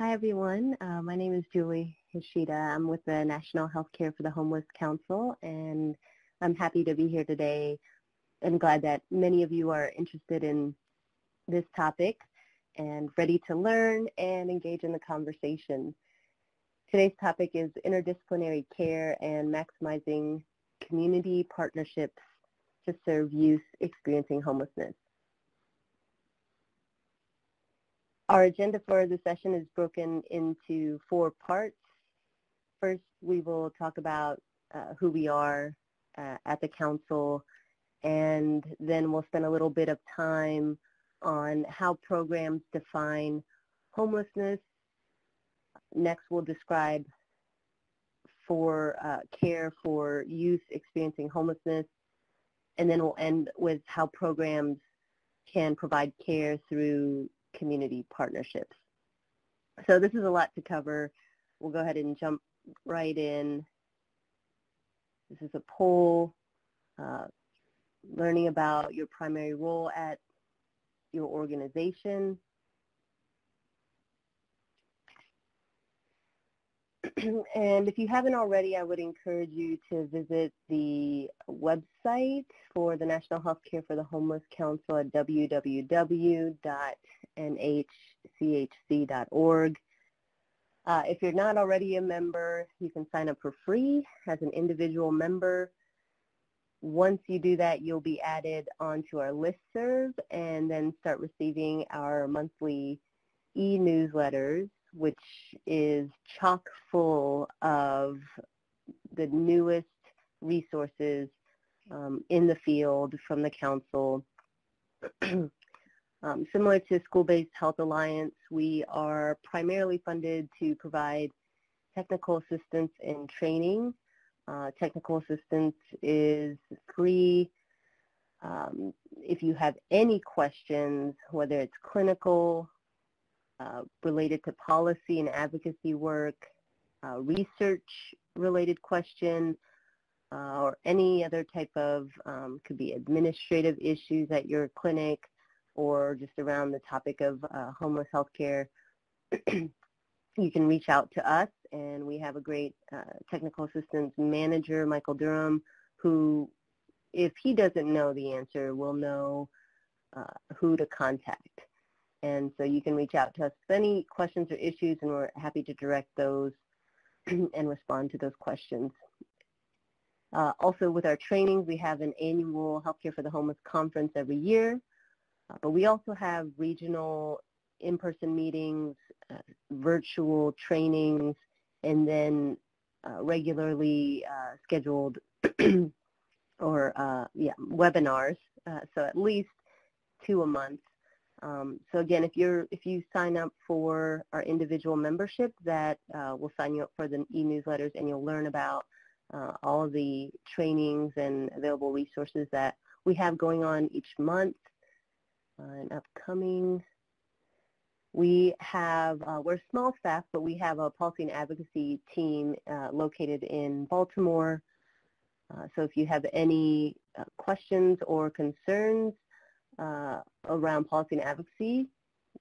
Hi, everyone. Uh, my name is Julie Hishida. I'm with the National Healthcare for the Homeless Council, and I'm happy to be here today and glad that many of you are interested in this topic and ready to learn and engage in the conversation. Today's topic is interdisciplinary care and maximizing community partnerships to serve youth experiencing homelessness. Our agenda for the session is broken into four parts. First, we will talk about uh, who we are uh, at the council, and then we'll spend a little bit of time on how programs define homelessness. Next, we'll describe for uh, care for youth experiencing homelessness, and then we'll end with how programs can provide care through community partnerships. So this is a lot to cover. We'll go ahead and jump right in. This is a poll, uh, learning about your primary role at your organization. and if you haven't already, I would encourage you to visit the website for the National Healthcare for the Homeless Council at www.nhchc.org. Uh, if you're not already a member, you can sign up for free as an individual member. Once you do that, you'll be added onto our listserv and then start receiving our monthly e-newsletters which is chock full of the newest resources um, in the field from the council. um, similar to School-Based Health Alliance, we are primarily funded to provide technical assistance and training. Uh, technical assistance is free. Um, if you have any questions, whether it's clinical, uh, related to policy and advocacy work, uh, research related question, uh, or any other type of, um, could be administrative issues at your clinic or just around the topic of uh, homeless healthcare, you can reach out to us and we have a great uh, technical assistance manager, Michael Durham, who if he doesn't know the answer, will know who to contact. And so you can reach out to us with any questions or issues, and we're happy to direct those and respond to those questions. Uh, also, with our trainings, we have an annual Healthcare for the Homeless conference every year, uh, but we also have regional in-person meetings, uh, virtual trainings, and then uh, regularly uh, scheduled or uh, yeah webinars. so at least two a month um, so again, if you're if you sign up for our individual membership, that uh, will sign you up for the e-newsletters, and you'll learn about uh, all the trainings and available resources that we have going on each month uh, and upcoming. We have, uh, we're small staff, but we have a policy and advocacy team uh, located in Baltimore. Uh, so if you have any questions or concerns, uh, around policy and advocacy.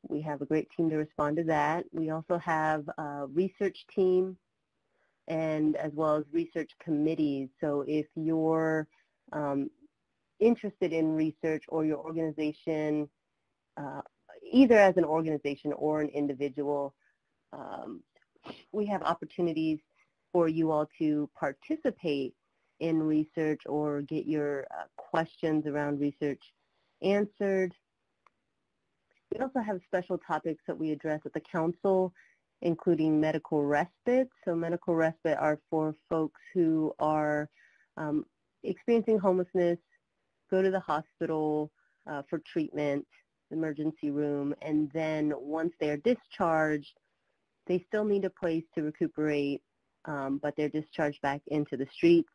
We have a great team to respond to that. We also have a research team and as well as research committees. So if you're um, interested in research or your organization, uh, either as an organization or an individual, um, we have opportunities for you all to participate in research or get your uh, questions around research answered. We also have special topics that we address at the council, including medical respite. So medical respite are for folks who are um, experiencing homelessness, go to the hospital uh, for treatment, emergency room, and then once they're discharged, they still need a place to recuperate, um, but they're discharged back into the streets.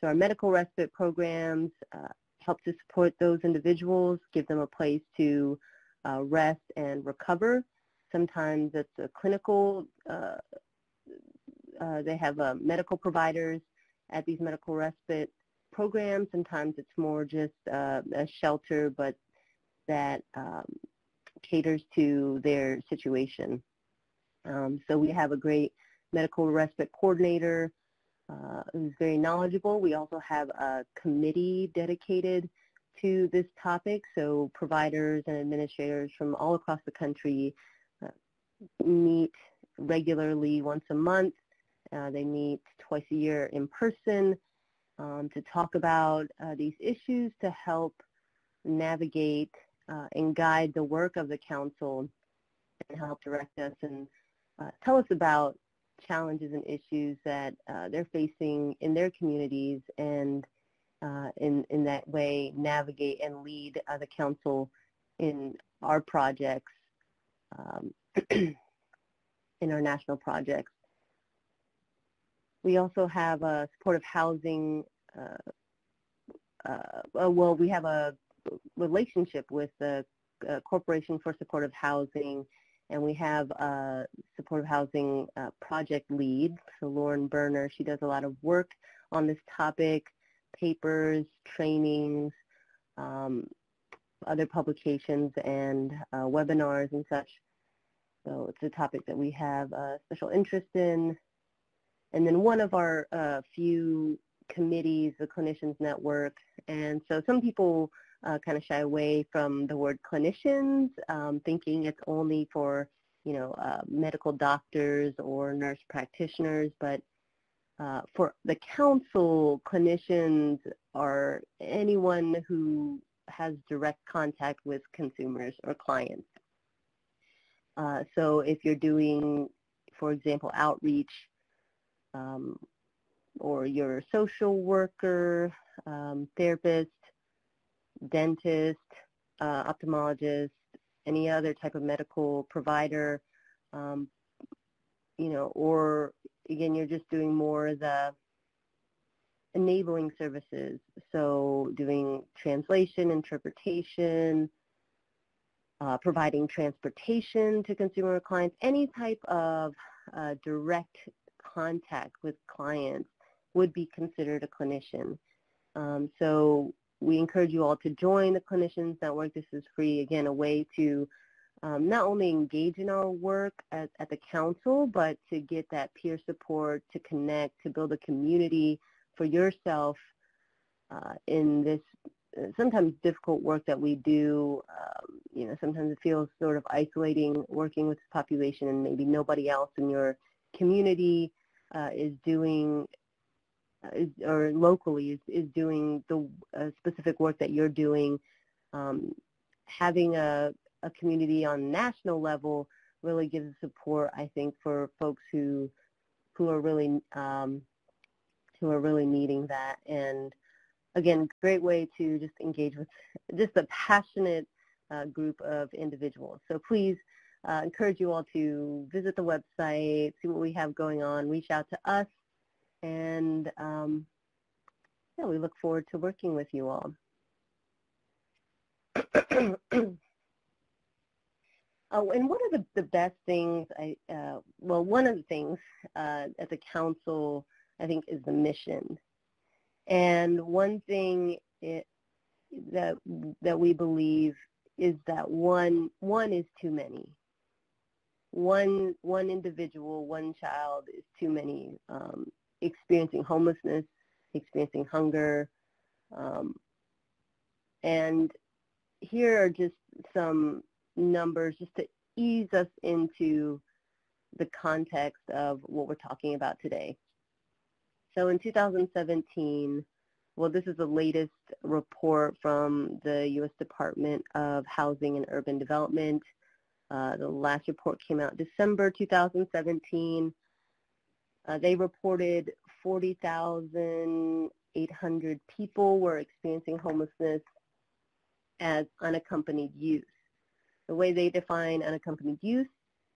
So our medical respite programs uh, help to support those individuals, give them a place to uh, rest and recover. Sometimes it's a clinical, uh, uh, they have uh, medical providers at these medical respite programs. Sometimes it's more just uh, a shelter, but that um, caters to their situation. Um, so we have a great medical respite coordinator uh, who's very knowledgeable. We also have a committee dedicated to this topic, so providers and administrators from all across the country uh, meet regularly once a month. Uh, they meet twice a year in person um, to talk about uh, these issues to help navigate uh, and guide the work of the council and help direct us and uh, tell us about challenges and issues that uh, they're facing in their communities and uh, in, in that way navigate and lead uh, the council in our projects, um, in our national projects. We also have a supportive housing, uh, uh, well, we have a relationship with the uh, Corporation for Supportive Housing and we have a supportive housing uh, project lead, so Lauren Berner. She does a lot of work on this topic, papers, trainings, um, other publications, and uh, webinars and such. So it's a topic that we have a special interest in. And then one of our uh, few committees, the Clinicians Network. And so some people uh, kind of shy away from the word clinicians, um, thinking it's only for, you know, uh, medical doctors or nurse practitioners, but uh, for the council, clinicians are anyone who has direct contact with consumers or clients. Uh, so if you're doing, for example, outreach, um, or you're a social worker, um, therapist, dentist, uh, ophthalmologist, any other type of medical provider, um, you know, or again, you're just doing more of the enabling services. So doing translation, interpretation, uh, providing transportation to consumer clients, any type of uh, direct contact with clients would be considered a clinician. Um, so we encourage you all to join the Clinicians Network. This is free, again, a way to um, not only engage in our work at, at, the council, but to get that peer support, to connect, to build a community for yourself uh, in this uh, sometimes difficult work that we do. Um, you know, sometimes it feels sort of isolating working with this population and maybe nobody else in your community uh, is doing is, or locally is, is doing the uh, specific work that you're doing, um, having a, a community on national level really gives support, I think, for folks who who are really um, who are really needing that. And again, great way to just engage with just a passionate uh, group of individuals. So please uh, encourage you all to visit the website, see what we have going on, reach out to us and um, yeah, we look forward to working with you all. oh, and one of the, the best things, I, uh, well, one of the things uh, at the council, I think, is the mission. And one thing it, that that we believe is that one one is too many. One one individual, one child is too many. Um, experiencing homelessness, experiencing hunger. Um, and here are just some numbers just to ease us into the context of what we're talking about today. So in 2017, well, this is the latest report from the U.S. Department of Housing and Urban Development. Uh, the last report came out December 2017. Uh, they reported 40,800 people were experiencing homelessness as unaccompanied youth. The way they define unaccompanied youth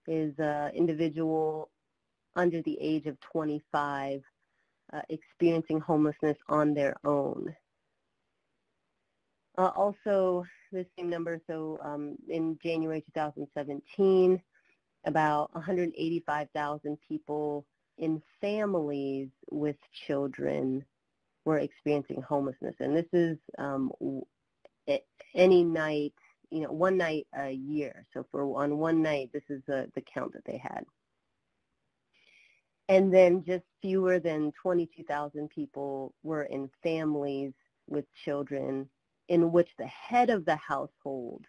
is an individual under the age of 25 uh, experiencing homelessness on their own. Uh, also, the same number, so um, in January 2017, about 185,000 people in families with children were experiencing homelessness. And this is um, any night, you know, one night a year. So for on one night, this is the, the count that they had. and then just fewer than 22,000 people were in families with children in which the head of the household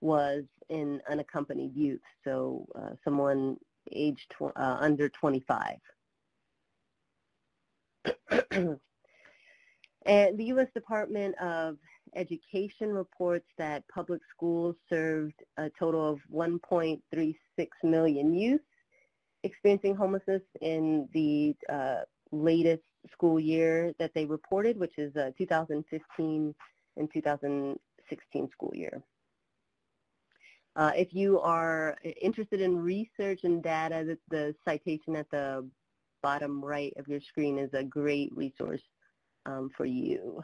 was in unaccompanied youth, so uh, someone aged tw- uh, under 25. and the U.S. Department of Education reports that public schools served a total of 1.36 million youth experiencing homelessness in the uh, latest school year that they reported, which is uh, 2015 and 2016 school year. Uh, if you are interested in research and data, the, the, citation at the bottom right of your screen is a great resource um, for you.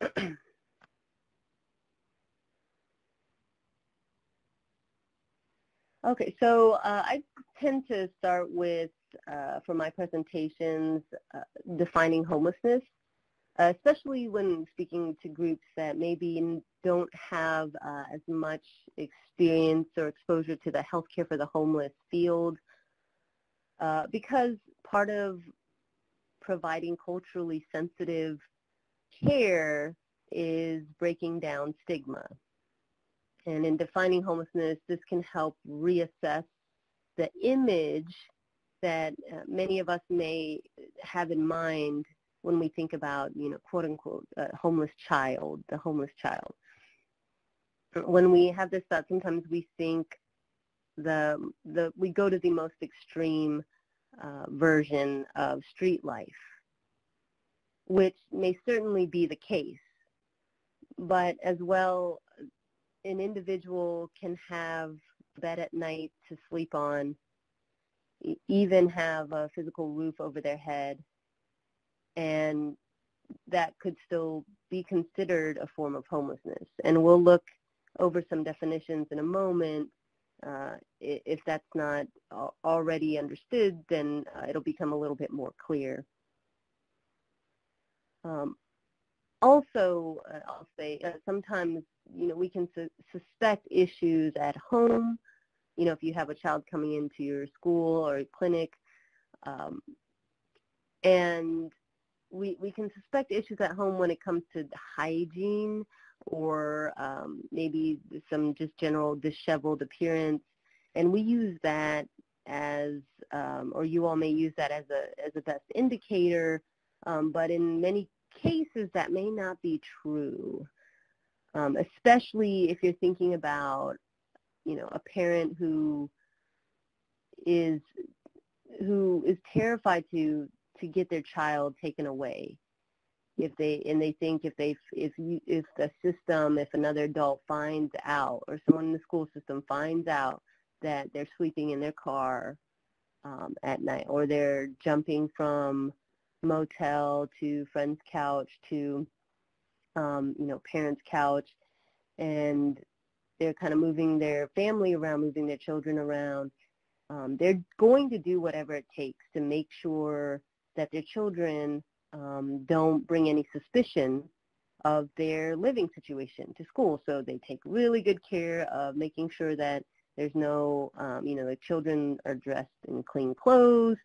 okay, so uh, I tend to start with, uh, for my presentations, uh, defining homelessness especially when speaking to groups that maybe don't have uh, as much experience or exposure to the healthcare for the homeless field. Uh, because part of providing culturally sensitive care is breaking down stigma. And in defining homelessness, this can help reassess the image that uh, many of us may have in mind when we think about, you know, quote unquote, a homeless child, the homeless child. When we have this thought, sometimes we think the, the we go to the most extreme uh, version of street life, which may certainly be the case. But as well, an individual can have bed at night to sleep on, even have a physical roof over their head, and that could still be considered a form of homelessness. And we'll look over some definitions in a moment. Uh, if that's not already understood, then uh, it'll become a little bit more clear. Um, also, uh, I'll say uh, sometimes you know we can su suspect issues at home. You know, if you have a child coming into your school or clinic, um, and we, we can suspect issues at home when it comes to hygiene or um, maybe some just general disheveled appearance. And we use that as, um, or you all may use that as a, as a best indicator, um, but in many cases that may not be true, um, especially if you're thinking about, you know, a parent who is who is terrified to get their child taken away if they and they think if they if you if the system if another adult finds out or someone in the school system finds out that they're sleeping in their car um, at night or they're jumping from motel to friend's couch to um, you know parents couch and they're kind of moving their family around moving their children around um, they're going to do whatever it takes to make sure that their children um, don't bring any suspicion of their living situation to school. So they take really good care of making sure that there's no, um, you know, the children are dressed in clean clothes,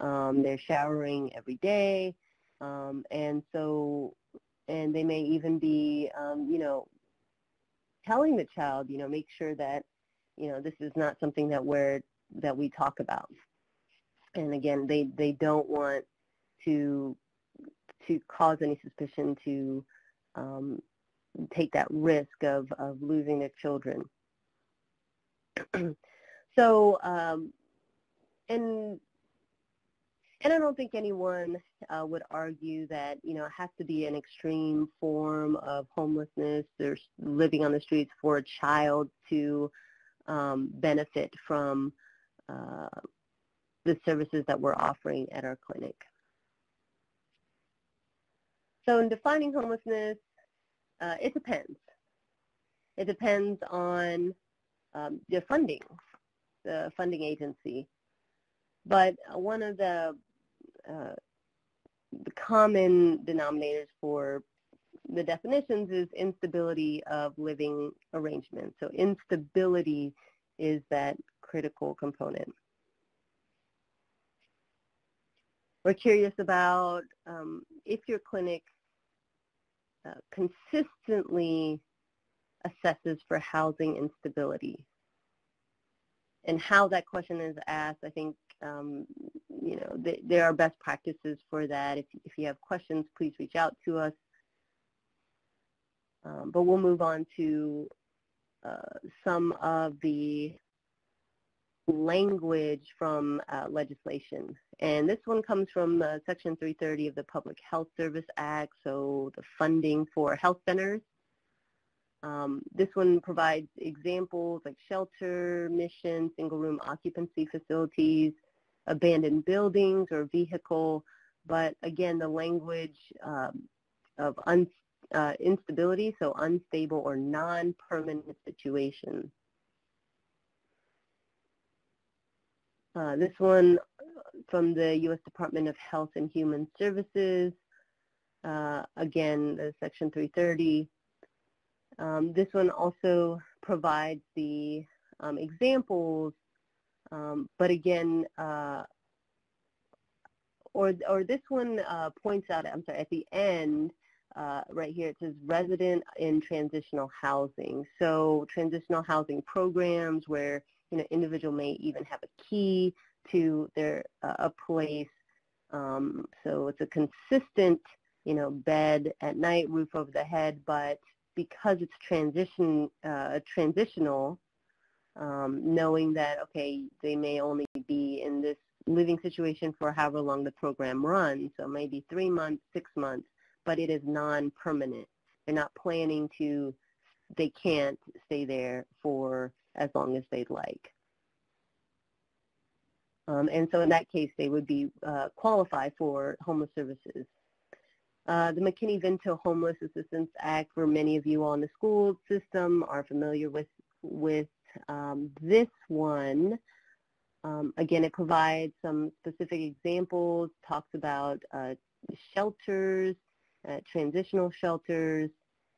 um, they're showering every day, um, and so, and they may even be, um, you know, telling the child, you know, make sure that, you know, this is not something that we're, that we talk about and again, they, they don't want to to cause any suspicion to um, take that risk of, of losing their children. so, um, and and I don't think anyone uh, would argue that you know it has to be an extreme form of homelessness or living on the streets for a child to um, benefit from uh, the services that we're offering at our clinic. So in defining homelessness, uh, it depends. It depends on um, the funding, the funding agency. But one of the, uh, the common denominators for the definitions is instability of living arrangements. So instability is that critical component. We're curious about um, if your clinic uh, consistently assesses for housing instability. And how that question is asked, I think, um, you know, th there are best practices for that. If, if you have questions, please reach out to us. Um, but we'll move on to uh, some of the language from uh, legislation. And this one comes from uh, Section 330 of the Public Health Service Act, so the funding for health centers. Um, this one provides examples like shelter, mission, single-room occupancy facilities, abandoned buildings or vehicle, but again, the language um, of uh, instability, so unstable or non-permanent situation. Uh, this one from the U.S. Department of Health and Human Services, uh, again, the Section 330. Um, this one also provides the um, examples, um, but again, uh, or, or this one uh, points out, I'm sorry, at the end, uh, right here, it says resident in transitional housing. So transitional housing programs where you know, individual may even have a key to their uh, a place. Um, so it's a consistent, you know, bed at night, roof over the head, but because it's transition uh, transitional, um, knowing that okay, they may only be in this living situation for however long the program runs, so maybe three months, six months, but it is non-permanent. They're not planning to, they can't stay there for as long as they'd like. Um, and so in that case, they would be uh, qualify for homeless services. Uh, the McKinney-Vento Homeless Assistance Act, for many of you on the school system are familiar with, with um, this one. Um, again, it provides some specific examples, talks about uh, shelters, uh, transitional shelters,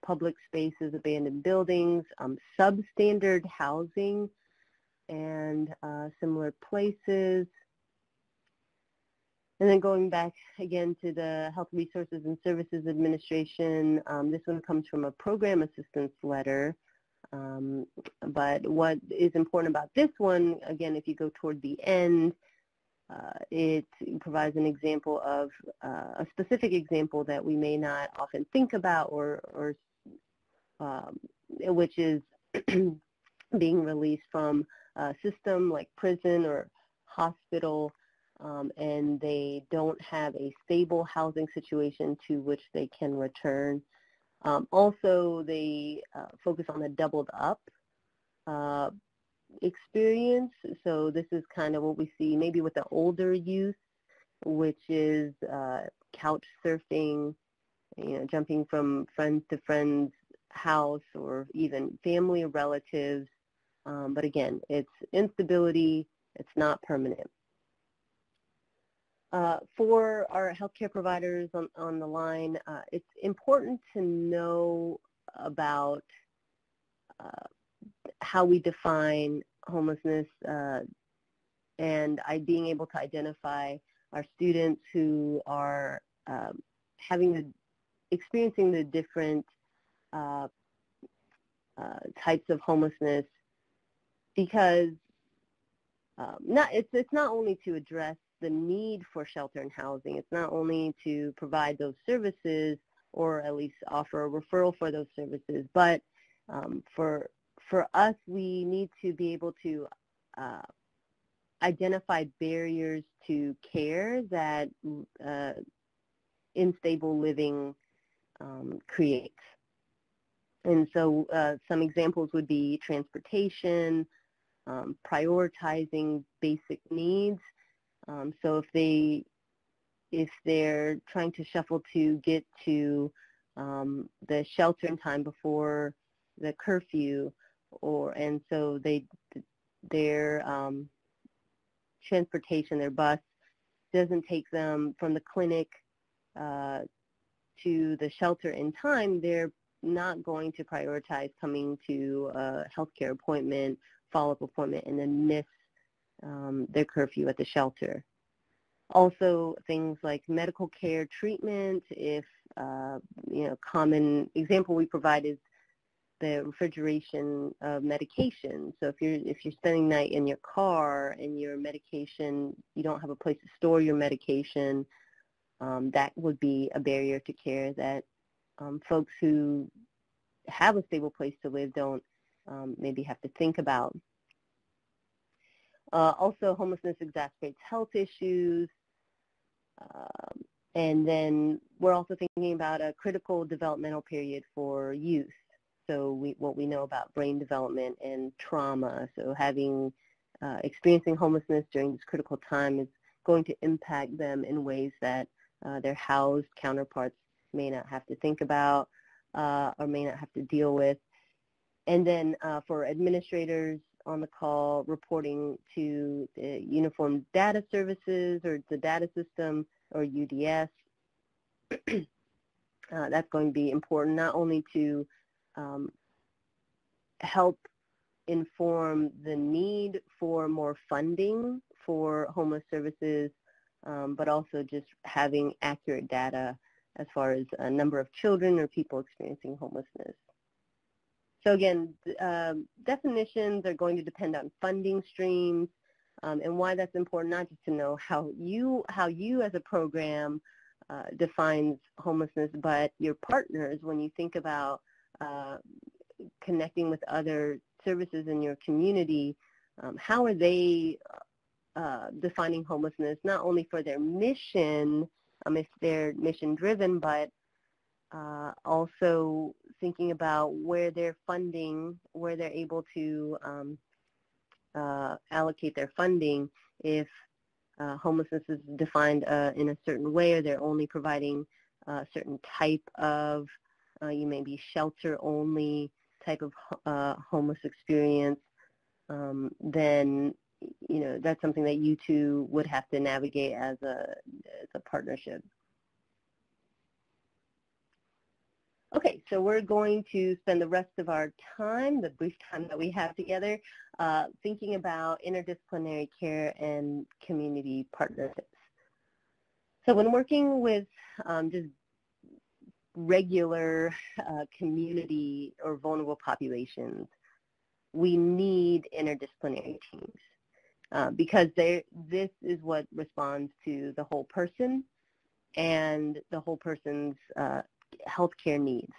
public spaces, abandoned buildings, um, substandard housing, and uh, similar places. And then going back again to the Health Resources and Services Administration, um, this one comes from a program assistance letter. Um, but what is important about this one, again, if you go toward the end, uh, it provides an example of uh, a specific example that we may not often think about or, or um, which is being released from a system like prison or hospital um, and they don't have a stable housing situation to which they can return. Um, also, they uh, focus on the doubled up uh, experience. So this is kind of what we see maybe with the older youth, which is uh, couch surfing, you know, jumping from friends to friends house or even family or relatives. Um, but again, it's instability. It's not permanent. Uh, for our healthcare providers on, on the line, uh, it's important to know about uh, how we define homelessness uh, and I, being able to identify our students who are um, having the, experiencing the different uh, uh, types of homelessness because um, not, it's, it's not only to address the need for shelter and housing. It's not only to provide those services or at least offer a referral for those services, but um, for, for us, we need to be able to uh, identify barriers to care that uh, unstable living um, creates. And so uh, some examples would be transportation, um, prioritizing basic needs. Um, so if they if they're trying to shuffle to get to um, the shelter in time before the curfew, or and so they their um, transportation, their bus doesn't take them from the clinic uh, to the shelter in time, they're not going to prioritize coming to a healthcare appointment, follow-up appointment, and then miss um, their curfew at the shelter. Also, things like medical care treatment, if, uh, you know, common example we provide is the refrigeration of medication. So if you're if you're spending night in your car and your medication, you don't have a place to store your medication, um, that would be a barrier to care that um, folks who have a stable place to live don't um, maybe have to think about. Uh, also, homelessness exacerbates health issues. Um, and then we're also thinking about a critical developmental period for youth. So we, what we know about brain development and trauma. So having, uh, experiencing homelessness during this critical time is going to impact them in ways that uh, their housed counterparts may not have to think about uh, or may not have to deal with. And then uh, for administrators on the call reporting to the Uniform Data Services or the data system or UDS, uh, that's going to be important not only to um, help inform the need for more funding for homeless services um, but also just having accurate data as far as a number of children or people experiencing homelessness. So again, um, definitions are going to depend on funding streams um, and why that's important, not just to know how you, how you as a program uh, defines homelessness, but your partners when you think about uh, connecting with other services in your community, um, how are they uh, defining homelessness not only for their mission, um, if they're mission driven, but uh, also thinking about where they're funding, where they're able to um, uh, allocate their funding if uh, homelessness is defined uh, in a certain way or they're only providing a certain type of, you may be shelter only type of homeless experience, um, then you know, that's something that you two would have to navigate as a, as a partnership. Okay, so we're going to spend the rest of our time, the brief time that we have together, uh, thinking about interdisciplinary care and community partnerships. So when working with um, just regular uh, community or vulnerable populations, we need interdisciplinary teams. Uh, because they, this is what responds to the whole person and the whole person's uh, healthcare needs.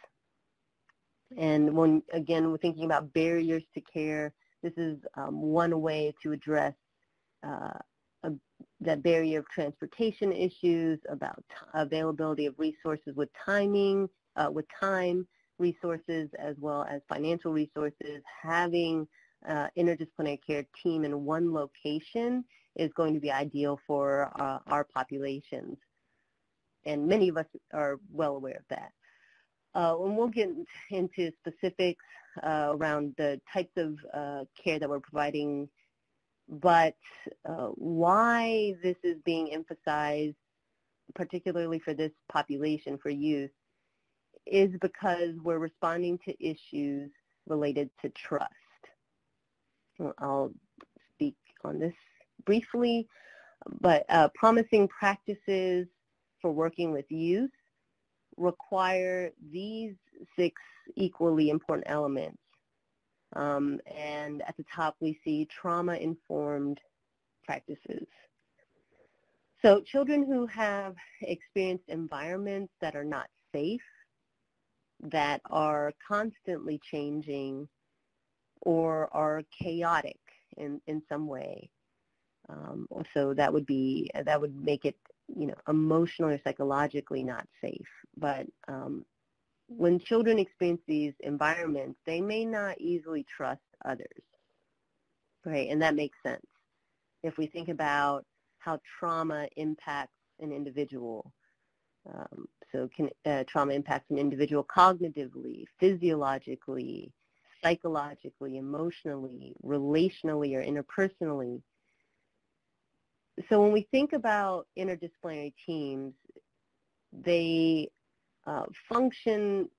And when, again, we're thinking about barriers to care, this is um, one way to address uh, a, that barrier of transportation issues, about availability of resources with timing, uh, with time, resources, as well as financial resources, having uh, interdisciplinary care team in one location is going to be ideal for uh, our populations. And many of us are well aware of that. Uh, and we'll get into specifics uh, around the types of uh, care that we're providing, but uh, why this is being emphasized, particularly for this population, for youth, is because we're responding to issues related to trust. I'll speak on this briefly, but uh, promising practices for working with youth require these six equally important elements. Um, and at the top we see trauma-informed practices. So children who have experienced environments that are not safe, that are constantly changing or are chaotic in, in some way. Um, so that would be that would make it you know emotionally or psychologically not safe. But um, when children experience these environments, they may not easily trust others, right? And that makes sense if we think about how trauma impacts an individual. Um, so can, uh, trauma impacts an individual cognitively, physiologically, psychologically, emotionally, relationally, or interpersonally. So when we think about interdisciplinary teams, they uh, function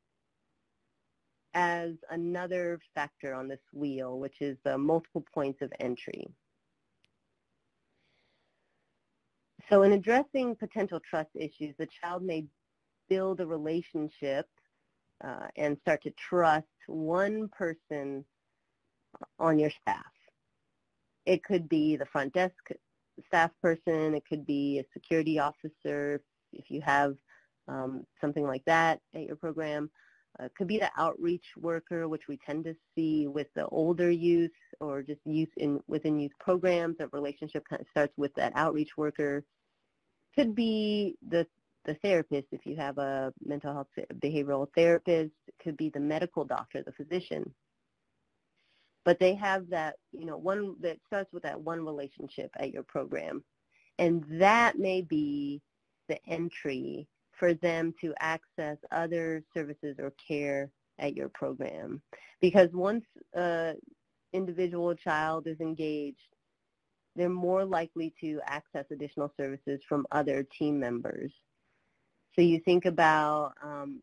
as another factor on this wheel, which is the multiple points of entry. so in addressing potential trust issues, the child may build a relationship uh, and start to trust one person on your staff. It could be the front desk staff person. It could be a security officer if you have um, something like that at your program. Uh, could be the outreach worker, which we tend to see with the older youth or just youth in within youth programs. That relationship kind of starts with that outreach worker. Could be the the therapist if you have a mental health behavioral therapist. Could be the medical doctor, the physician. But they have that, you know, one that starts with that one relationship at your program. And that may be the entry for them to access other services or care at your program. Because once an individual child is engaged, they're more likely to access additional services from other team members. So you think about, um,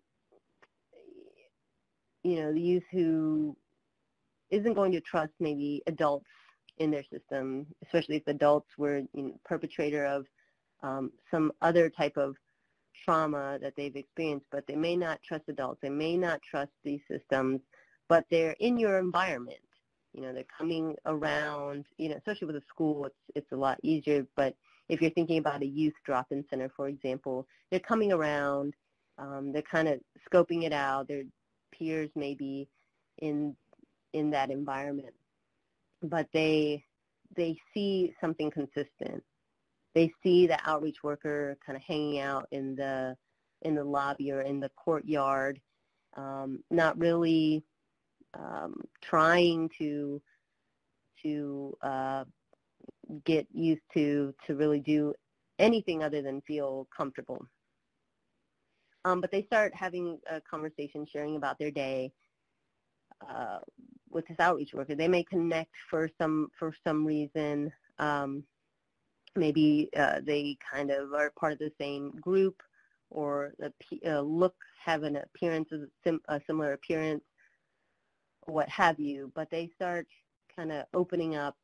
you know, the youth who isn't going to trust maybe adults in their system, especially if adults were you know, perpetrator of um, some other type of trauma that they've experienced, but they may not trust adults. They may not trust these systems, but they're in your environment. You know, they're coming around, you know, especially with a school, it's, it's a lot easier. But if you're thinking about a youth drop-in center, for example, they're coming around, um, they're kind of scoping it out. Their peers may be in, in that environment, but they, they see something consistent they see the outreach worker kind of hanging out in the in the lobby or in the courtyard, um, not really um, trying to to uh, get used to to really do anything other than feel comfortable. Um, but they start having a conversation, sharing about their day uh, with this outreach worker. They may connect for some for some reason. Um, maybe uh, they kind of are part of the same group or uh, look have an appearance of sim- a similar appearance what have you but they start kind of opening up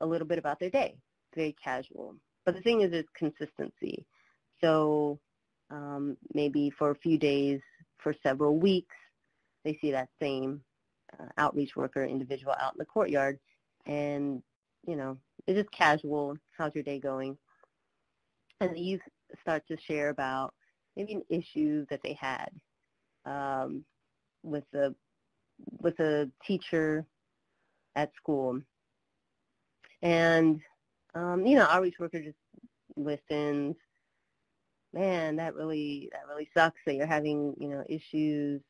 a little bit about their day very casual but the thing is it's consistency so um, maybe for a few days for several weeks they see that same uh, outreach worker individual out in the courtyard and you know it's just casual. How's your day going? And the youth start to share about maybe an issue that they had um, with a with a teacher at school, and um, you know, outreach worker just listens. Man, that really that really sucks that you're having you know issues.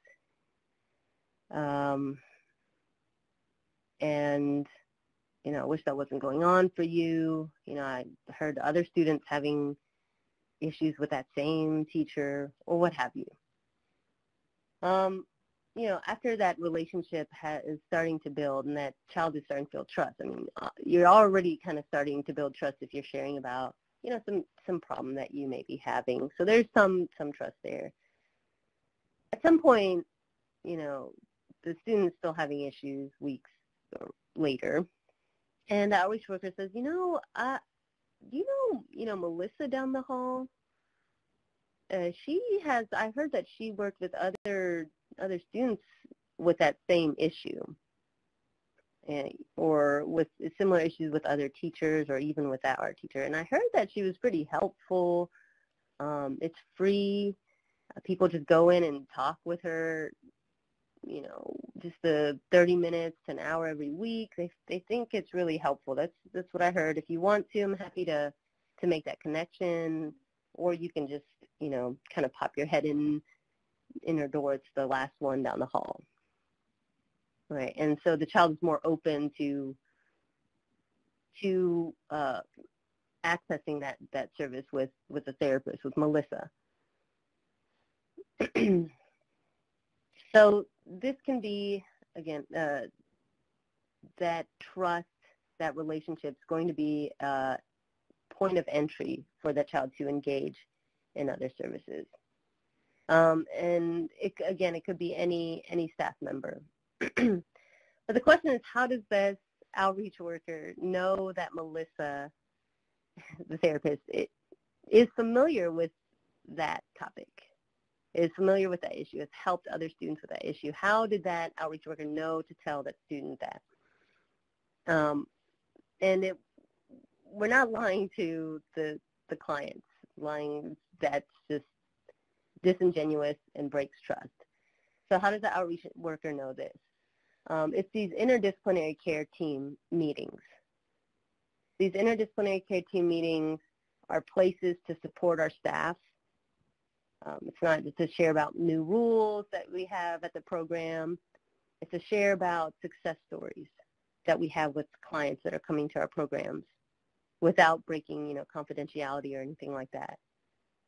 Um, and you know, I wish that wasn't going on for you. You know, I heard other students having issues with that same teacher or what have you. Um, you know, after that relationship ha- is starting to build and that child is starting to feel trust, I mean, uh, you're already kind of starting to build trust if you're sharing about, you know, some, some problem that you may be having. So there's some, some trust there. At some point, you know, the student's still having issues weeks later, and the outreach worker says, you know, uh, you know, you know, Melissa down the hall. Uh, she has. I heard that she worked with other other students with that same issue, and, or with similar issues with other teachers, or even with that art teacher. And I heard that she was pretty helpful. Um, it's free. Uh, people just go in and talk with her you know, just the 30 minutes, an hour every week. They they think it's really helpful. That's that's what I heard. If you want to, I'm happy to to make that connection, or you can just you know kind of pop your head in in her door. It's the last one down the hall, right? And so the child is more open to to uh, accessing that that service with with a therapist with Melissa. so this can be, again, uh, that trust, that relationship is going to be a point of entry for that child to engage in other services. Um, and it, again, it could be any, any staff member. but the question is, how does this outreach worker know that Melissa the therapist it, is familiar with that topic, is familiar with that issue, has helped other students with that issue. How did that outreach worker know to tell that student that? Um, and it, we're not lying to the, the clients, lying that's just disingenuous and breaks trust. So how does the outreach worker know this? Um, it's these interdisciplinary care team meetings. These interdisciplinary care team meetings are places to support our staff. Um, it's not just to share about new rules that we have at the program. It's to share about success stories that we have with clients that are coming to our programs without breaking, you know, confidentiality or anything like that.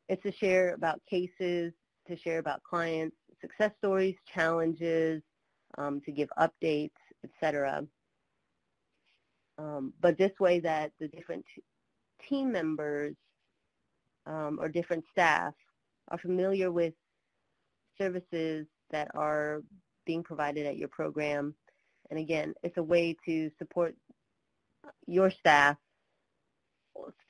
It's to share about cases, to share about clients, success stories, challenges, um, to give updates, etc. Um, but this way that the different team members um, or different staff are familiar with services that are being provided at your program. And again, it's a way to support your staff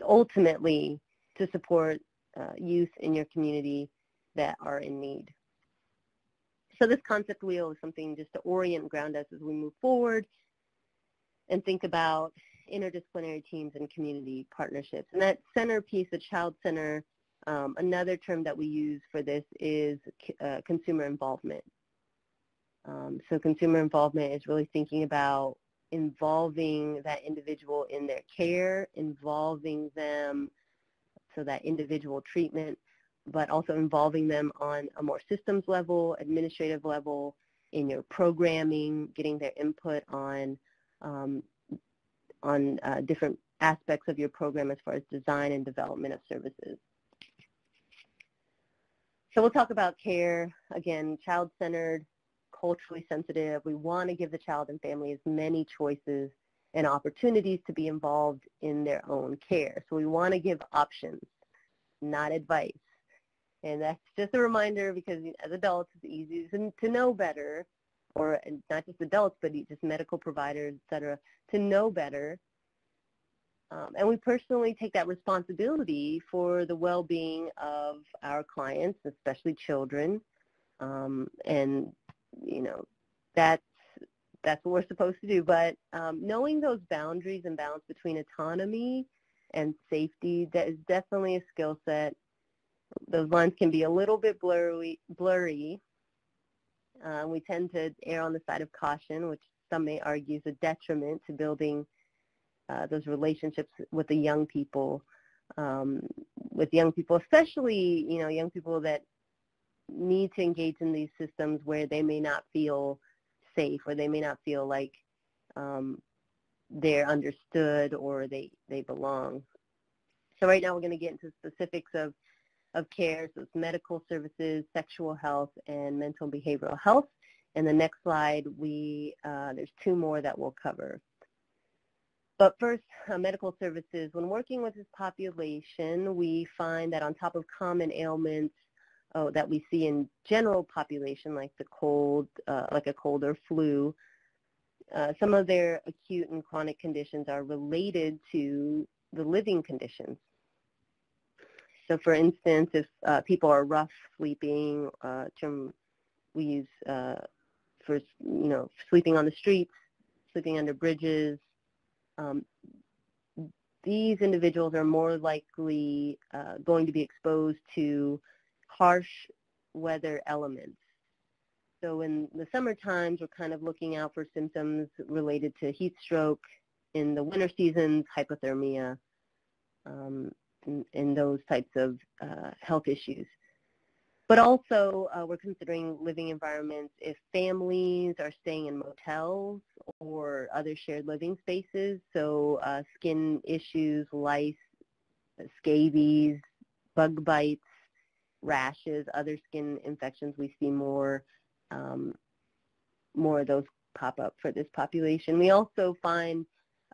ultimately to support uh, youth in your community that are in need. So this concept wheel is something just to orient and ground us as we move forward and think about interdisciplinary teams and community partnerships. And that centerpiece, the child center, um, another term that we use for this is uh, consumer involvement. Um, so consumer involvement is really thinking about involving that individual in their care, involving them so that individual treatment, but also involving them on a more systems level, administrative level, in your programming, getting their input on um, on uh, different aspects of your program as far as design and development of services. So we'll talk about care, again, child-centered, culturally sensitive. We want to give the child and family as many choices and opportunities to be involved in their own care. So we want to give options, not advice. And that's just a reminder because as adults, it's easy to know better, or not just adults, but just medical providers, et cetera, to know better. Um, and we personally take that responsibility for the well-being of our clients, especially children. Um, and, you know, that's, that's what we're supposed to do. But um, knowing those boundaries and balance between autonomy and safety, that is definitely a skill set those lines can be a little bit blurry. blurry. Uh, we tend to err on the side of caution, which some may argue is a detriment to building uh, those relationships with the young people, um, with young people, especially you know young people that need to engage in these systems where they may not feel safe or they may not feel like um, they're understood or they they belong. So right now we're going to get into specifics of of care. So it's medical services, sexual health, and mental and behavioral health. And the next slide, we uh, there's two more that we'll cover. But first, uh, medical services. When working with this population, we find that on top of common ailments oh, that we see in general population, like the cold, uh, like a cold or flu, uh, some of their acute and chronic conditions are related to the living conditions. So for instance, if uh, people are rough sleeping, uh, term we use uh, for, you know, sleeping on the streets, sleeping under bridges, um, these individuals are more likely uh, going to be exposed to harsh weather elements. So in the summer times, we're kind of looking out for symptoms related to heat stroke. In the winter seasons, hypothermia. Um, in, those types of uh, health issues. But also, uh, we're considering living environments if families are staying in motels or other shared living spaces. So uh, skin issues, lice, scabies, bug bites, rashes, other skin infections, we see more, um, more of those pop up for this population. We also find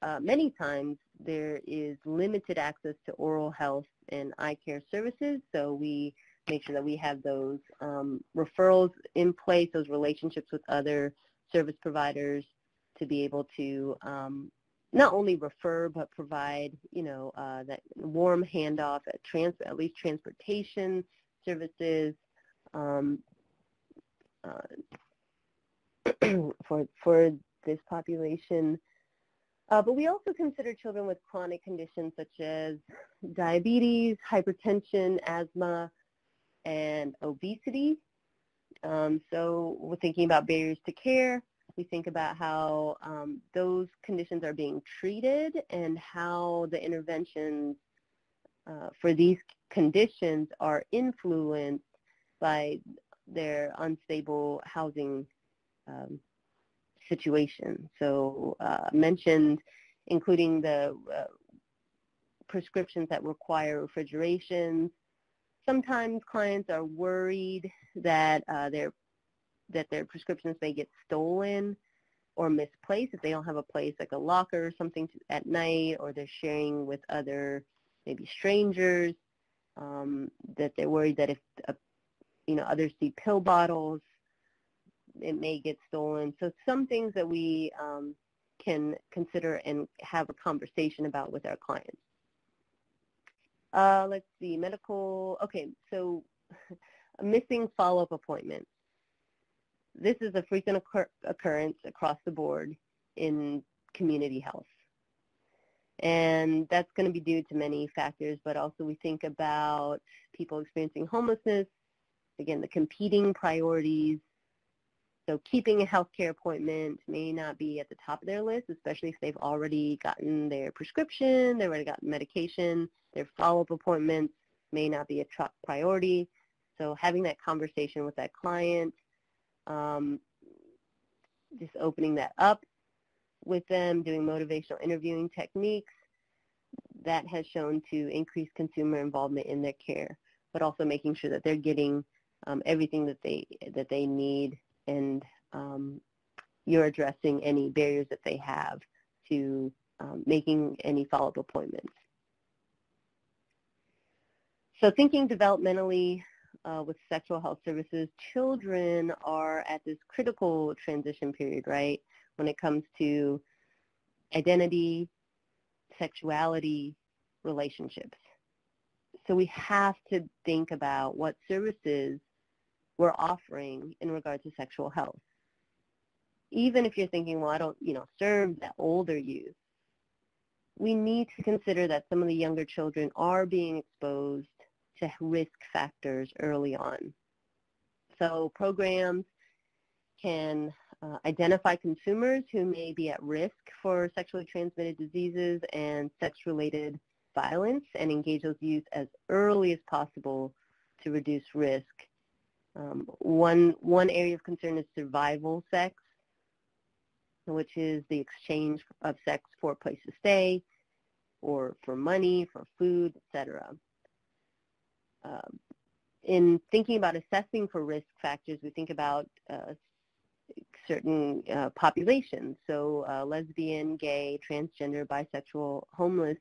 uh, many times there is limited access to oral health and eye care services, so we make sure that we have those um, referrals in place, those relationships with other service providers to be able to um, not only refer but provide, you know, uh, that warm handoff at trans at least transportation services um, uh, for for this population. Uh, but we also consider children with chronic conditions such as diabetes, hypertension, asthma, and obesity. Um, so we're thinking about barriers to care. We think about how um, those conditions are being treated and how the interventions uh, for these conditions are influenced by their unstable housing um, situation. So uh, mentioned including the uh, prescriptions that require refrigeration. Sometimes clients are worried that uh, their that their prescriptions may get stolen or misplaced if they don't have a place like a locker or something to, at night or they're sharing with other maybe strangers um, that they're worried that if uh, you know others see pill bottles it may get stolen. So some things that we um, can consider and have a conversation about with our clients. Uh, let's see, medical, okay, so missing follow-up appointments. This is a frequent occur occurrence across the board in community health. And that's going to be due to many factors, but also we think about people experiencing homelessness, again, the competing priorities so keeping a healthcare appointment may not be at the top of their list, especially if they've already gotten their prescription, they've already gotten medication, their follow-up appointments may not be a top priority. So having that conversation with that client, um, just opening that up with them, doing motivational interviewing techniques, that has shown to increase consumer involvement in their care, but also making sure that they're getting um, everything that they that they need and um, you're addressing any barriers that they have to um, making any follow-up appointments. So thinking developmentally uh, with sexual health services, children are at this critical transition period, right, when it comes to identity, sexuality, relationships. So we have to think about what services we're offering in regard to sexual health. Even if you're thinking, well, I don't, you know, serve that older youth, we need to consider that some of the younger children are being exposed to risk factors early on. So programs can uh, identify consumers who may be at risk for sexually transmitted diseases and sex-related violence and engage those youth as early as possible to reduce risk um, one, one area of concern is survival sex, which is the exchange of sex for a place to stay or for money, for food, etc. Um, in thinking about assessing for risk factors, we think about uh, certain uh, populations. So uh, lesbian, gay, transgender, bisexual, homeless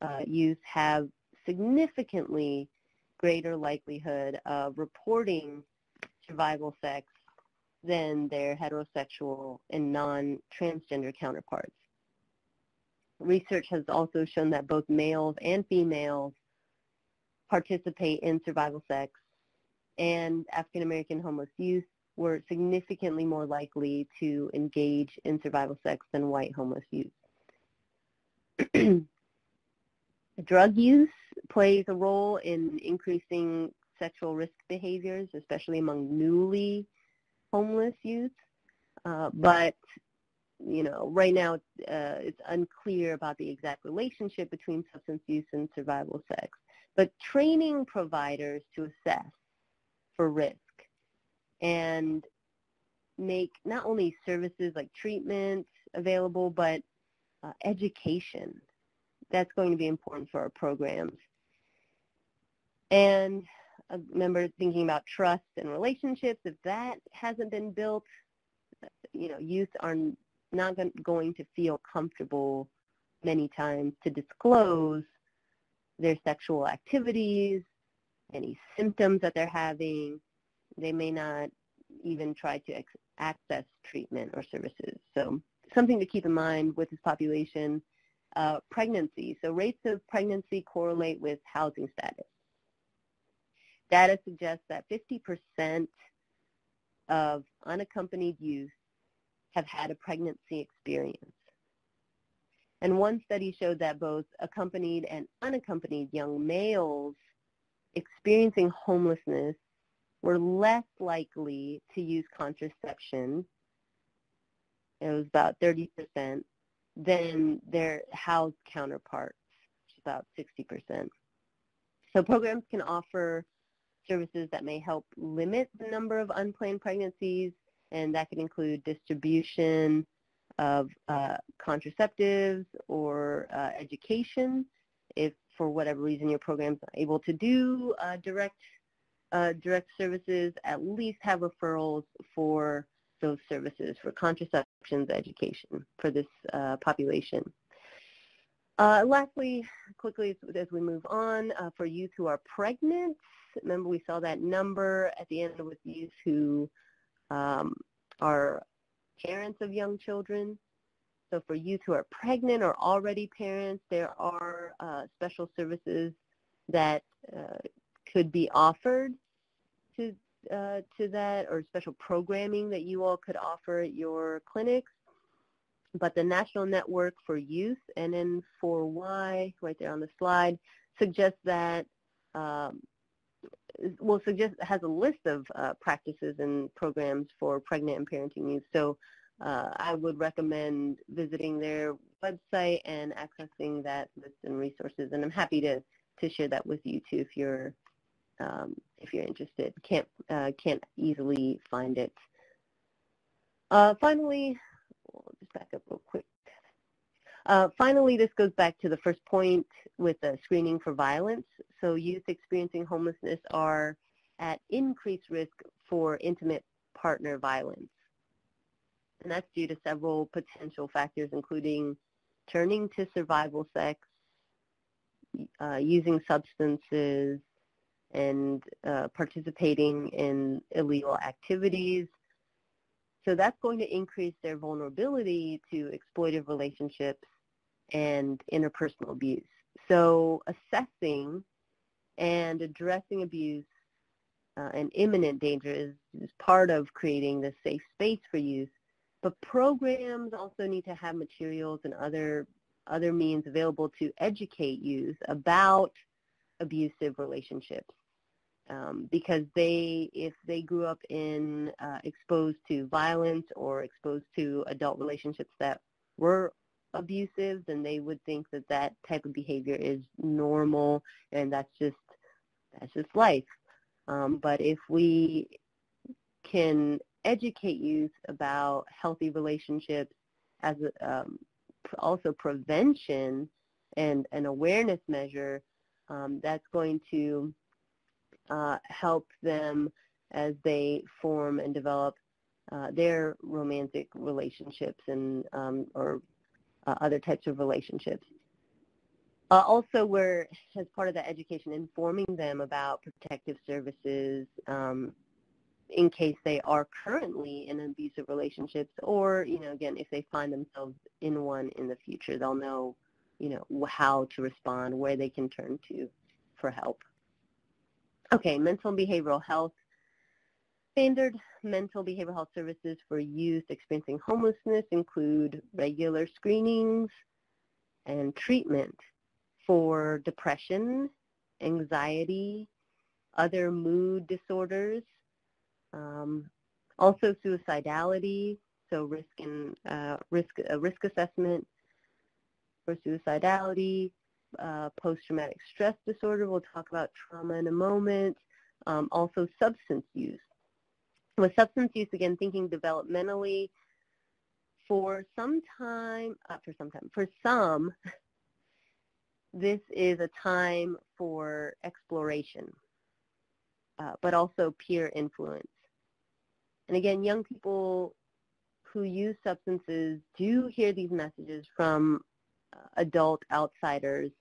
uh, youth have significantly greater likelihood of reporting survival sex than their heterosexual and non-transgender counterparts. Research has also shown that both males and females participate in survival sex, and African American homeless youth were significantly more likely to engage in survival sex than white homeless youth. Drug use plays a role in increasing sexual risk behaviors, especially among newly homeless youth. Uh, but you know, right now uh, it's unclear about the exact relationship between substance use and survival sex. But training providers to assess for risk and make not only services like treatment available, but uh, education. That's going to be important for our programs. And I remember thinking about trust and relationships. If that hasn't been built, you know, youth are not going to feel comfortable many times to disclose their sexual activities, any symptoms that they're having. They may not even try to access treatment or services. So something to keep in mind with this population, uh, pregnancy. So rates of pregnancy correlate with housing status. Data suggests that 50% of unaccompanied youth have had a pregnancy experience. And one study showed that both accompanied and unaccompanied young males experiencing homelessness were less likely to use contraception. It was about 30% than their housed counterparts, which is about 60%. So programs can offer services that may help limit the number of unplanned pregnancies, and that can include distribution of uh, contraceptives or uh, education. If for whatever reason your program is not able to do uh, direct uh, direct services, at least have referrals for those services for contraceptions education for this uh, population. Uh, lastly, quickly as we move on, for youth who are pregnant, Remember we saw that number at the end with youth who um, are parents of young children. So for youth who are pregnant or already parents, there are uh, special services that uh, could be offered to uh, to that or special programming that you all could offer at your clinics. But the National Network for Youth, and NN4Y, right there on the slide, suggests that um, will suggest has a list of uh, practices and programs for pregnant and parenting youth. So uh, I would recommend visiting their website and accessing that list and resources. And I'm happy to to share that with you too if you're um, if you're interested. Can't uh, can't easily find it. Uh, finally, we'll just back up real quick. Uh, finally, this goes back to the first point with the screening for violence. So youth experiencing homelessness are at increased risk for intimate partner violence. And that's due to several potential factors, including turning to survival sex, uh, using substances, and uh, participating in illegal activities. So that's going to increase their vulnerability to exploitive relationships and interpersonal abuse. So assessing and addressing abuse uh, and imminent danger is, is part of creating this safe space for youth. But programs also need to have materials and other other means available to educate youth about abusive relationships. Um, because they, if they grew up in uh, exposed to violence or exposed to adult relationships that were abusive, then they would think that that type of behavior is normal and that's just that's just life. Um, but if we can educate youth about healthy relationships as a, um, also prevention and an awareness measure, um, that's going to uh, help them as they form and develop uh, their romantic relationships and um, or uh, other types of relationships. Uh, also, we're, as part of that education, informing them about protective services um, in case they are currently in abusive relationships or, you know, again, if they find themselves in one in the future, they'll know, you know, how to respond, where they can turn to for help. Okay, mental and behavioral health. Standard mental behavioral health services for youth experiencing homelessness include regular screenings and treatment for depression, anxiety, other mood disorders, um, also suicidality, so risk and uh, risk a risk assessment for suicidality, uh, post-traumatic stress disorder. We'll talk about trauma in a moment. Um, also substance use with substance use, again, thinking developmentally, for some time, uh, for some time, for some, this is a time for exploration, uh, but also peer influence. And again, young people who use substances do hear these messages from uh, adult outsiders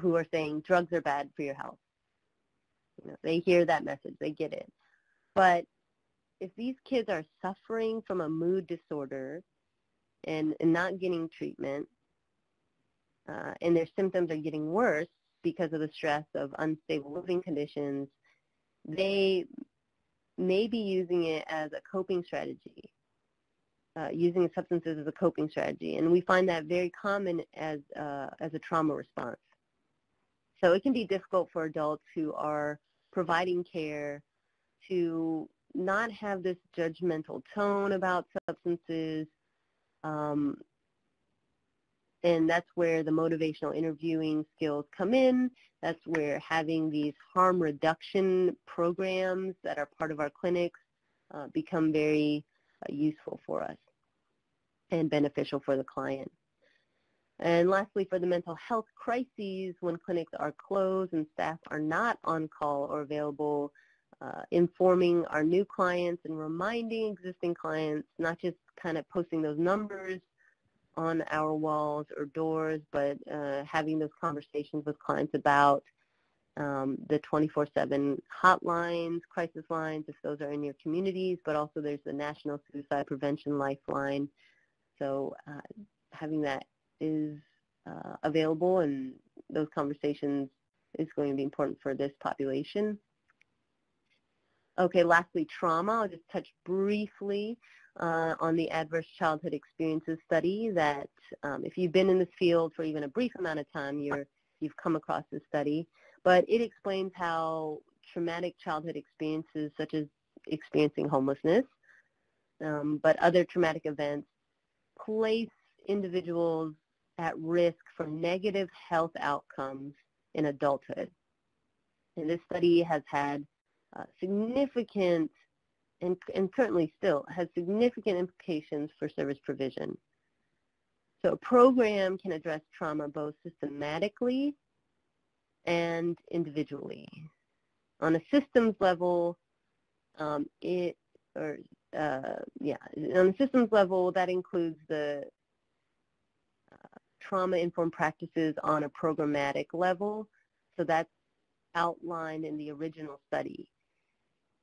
who are saying drugs are bad for your health. You know, they hear that message, they get it. But if these kids are suffering from a mood disorder and, and not getting treatment, uh, and their symptoms are getting worse because of the stress of unstable living conditions, they may be using it as a coping strategy, uh, using substances as a coping strategy. And we find that very common as, uh, as a trauma response. So it can be difficult for adults who are providing care to not have this judgmental tone about substances. Um, and that's where the motivational interviewing skills come in. That's where having these harm reduction programs that are part of our clinics uh, become very uh, useful for us and beneficial for the client. And lastly, for the mental health crises, when clinics are closed and staff are not on call or available, uh, informing our new clients and reminding existing clients, not just kind of posting those numbers on our walls or doors, but uh, having those conversations with clients about um, the 24-7 hotlines, crisis lines, if those are in your communities, but also there's the National Suicide Prevention Lifeline. So uh, having that is uh, available and those conversations is going to be important for this population. Okay, lastly, trauma. I'll just touch briefly uh, on the Adverse Childhood Experiences study that um, if you've been in this field for even a brief amount of time, you're, you've come across this study. But it explains how traumatic childhood experiences such as experiencing homelessness, um, but other traumatic events place individuals at risk for negative health outcomes in adulthood. And this study has had uh, significant, and, and currently still has significant implications for service provision. So a program can address trauma both systematically and individually. On a systems level, um, it or uh, yeah, on a systems level, that includes the trauma-informed practices on a programmatic level. So that's outlined in the original study.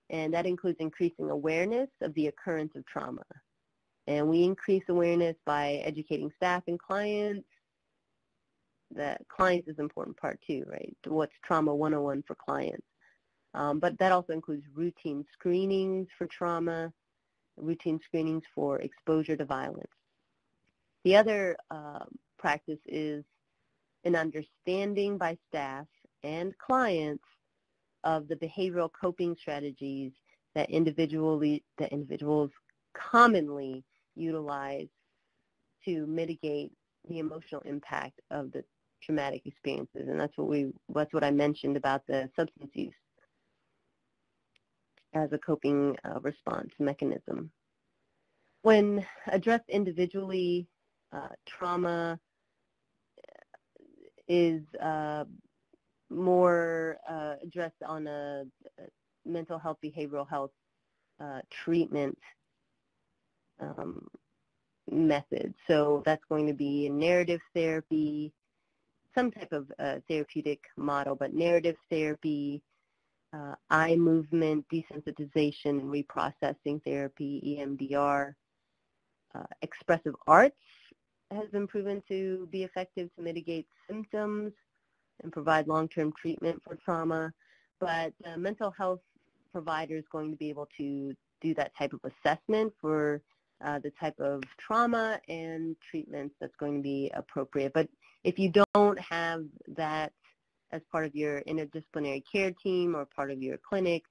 And that includes increasing awareness of the occurrence of trauma. And we increase awareness by educating staff and clients. The clients is an important part too, right? What's Trauma 101 for clients? Um, but that also includes routine screenings for trauma, routine screenings for exposure to violence. The other um, practice is an understanding by staff and clients of the behavioral coping strategies that individually that individuals commonly utilize to mitigate the emotional impact of the traumatic experiences and that's what we that's what I mentioned about the substance use as a coping uh, response mechanism. When addressed individually, uh, trauma is uh, more uh, addressed on a, mental health, behavioral health uh, treatment um, method. So that's going to be narrative therapy, some type of uh, therapeutic model, but narrative therapy, uh, eye movement desensitization and reprocessing therapy, EMDR, uh, expressive arts has been proven to be effective to mitigate symptoms and provide long-term treatment for trauma, but uh, mental health provider is going to be able to do that type of assessment for uh, the type of trauma and treatments that's going to be appropriate. But if you don't have that as part of your interdisciplinary care team or part of your clinic,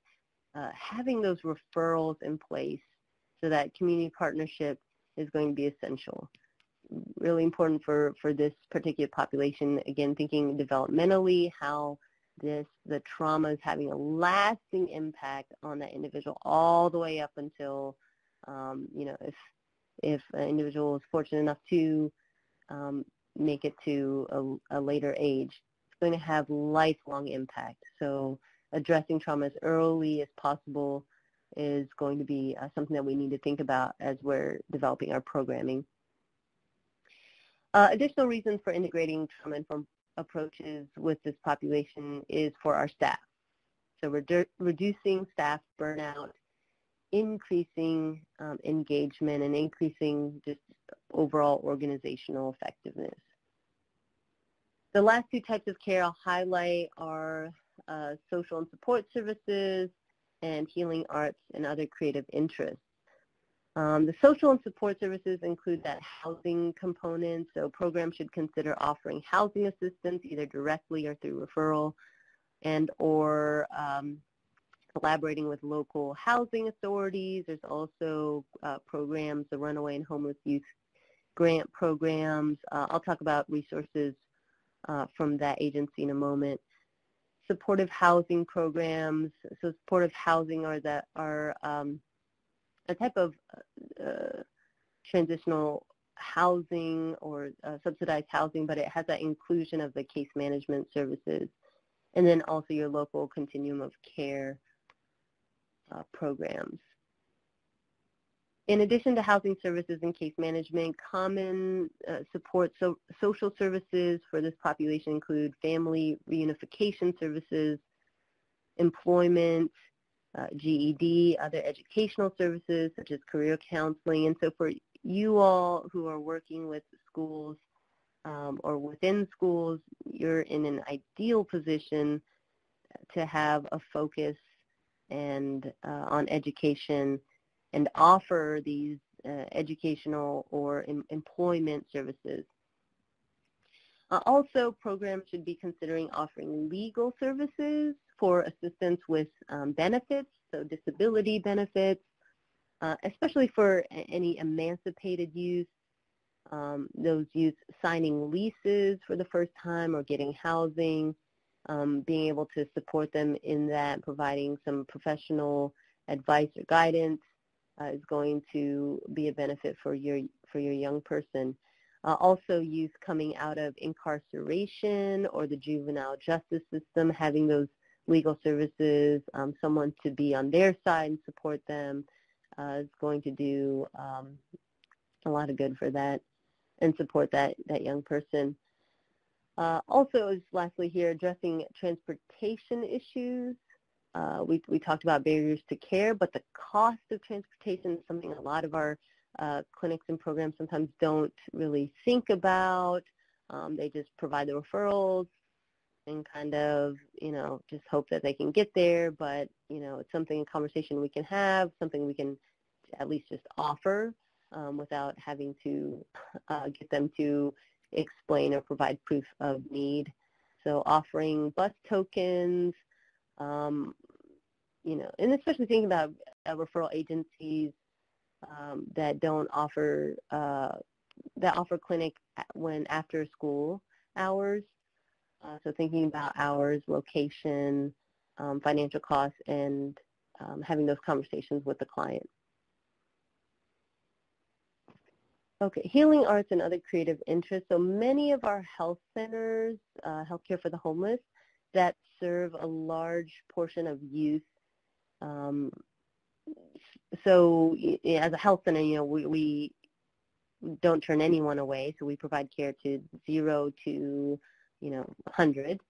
uh, having those referrals in place so that community partnership is going to be essential really important for, for this particular population. Again, thinking developmentally, how this the trauma is having a lasting impact on that individual all the way up until, um, you know, if if an individual is fortunate enough to um, make it to a, a later age, it's going to have lifelong impact. So addressing trauma as early as possible is going to be uh, something that we need to think about as we're developing our programming. Uh, additional reasons for integrating trauma-informed approaches with this population is for our staff. So redu reducing staff burnout increasing um, engagement and increasing just overall organizational effectiveness. The last two types of care I'll highlight are uh, social and support services and healing arts and other creative interests. Um, the social and support services include that housing component, so programs should consider offering housing assistance either directly or through referral and or um, collaborating with local housing authorities. There's also uh, programs, the Runaway and Homeless Youth Grant programs. Uh, I'll talk about resources uh, from that agency in a moment. Supportive housing programs. So supportive housing are that are um, a type of uh, transitional housing or uh, subsidized housing, but it has that inclusion of the case management services and then also your local continuum of care uh, programs. In addition to housing services and case management, common uh, support so social services for this population include family reunification services, employment, uh, GED, other educational services such as career counseling. And so for you all who are working with schools um, or within schools, you're in an ideal position to have a focus and uh, on education and offer these uh, educational or em employment services. Uh, also, programs should be considering offering legal services for assistance with um, benefits, so disability benefits, uh, especially for any emancipated youth, um, those youth signing leases for the first time or getting housing, um, being able to support them in that, providing some professional advice or guidance uh, is going to be a benefit for your for your young person. Uh, also, youth coming out of incarceration or the juvenile justice system, having those legal services, um, someone to be on their side and support them uh, is going to do um, a lot of good for that and support that, that young person. Uh, also, lastly here, addressing transportation issues. Uh, we, we talked about barriers to care, but the cost of transportation is something a lot of our uh, clinics and programs sometimes don't really think about. Um, they just provide the referrals and kind of, you know, just hope that they can get there. But, you know, it's something, a conversation we can have, something we can at least just offer um, without having to uh, get them to explain or provide proof of need. So offering bus tokens, um, you know, and especially thinking about uh, referral agencies um, that don't offer uh, that offer clinic when after school hours. Uh, so thinking about hours, location, um, financial costs, and um, having those conversations with the client. Okay, healing arts and other creative interests. So many of our health centers, uh, healthcare for the homeless, that serve a large portion of youth. Um, so as a health center, you know, we, we don't turn anyone away. So we provide care to zero to, you know, 100.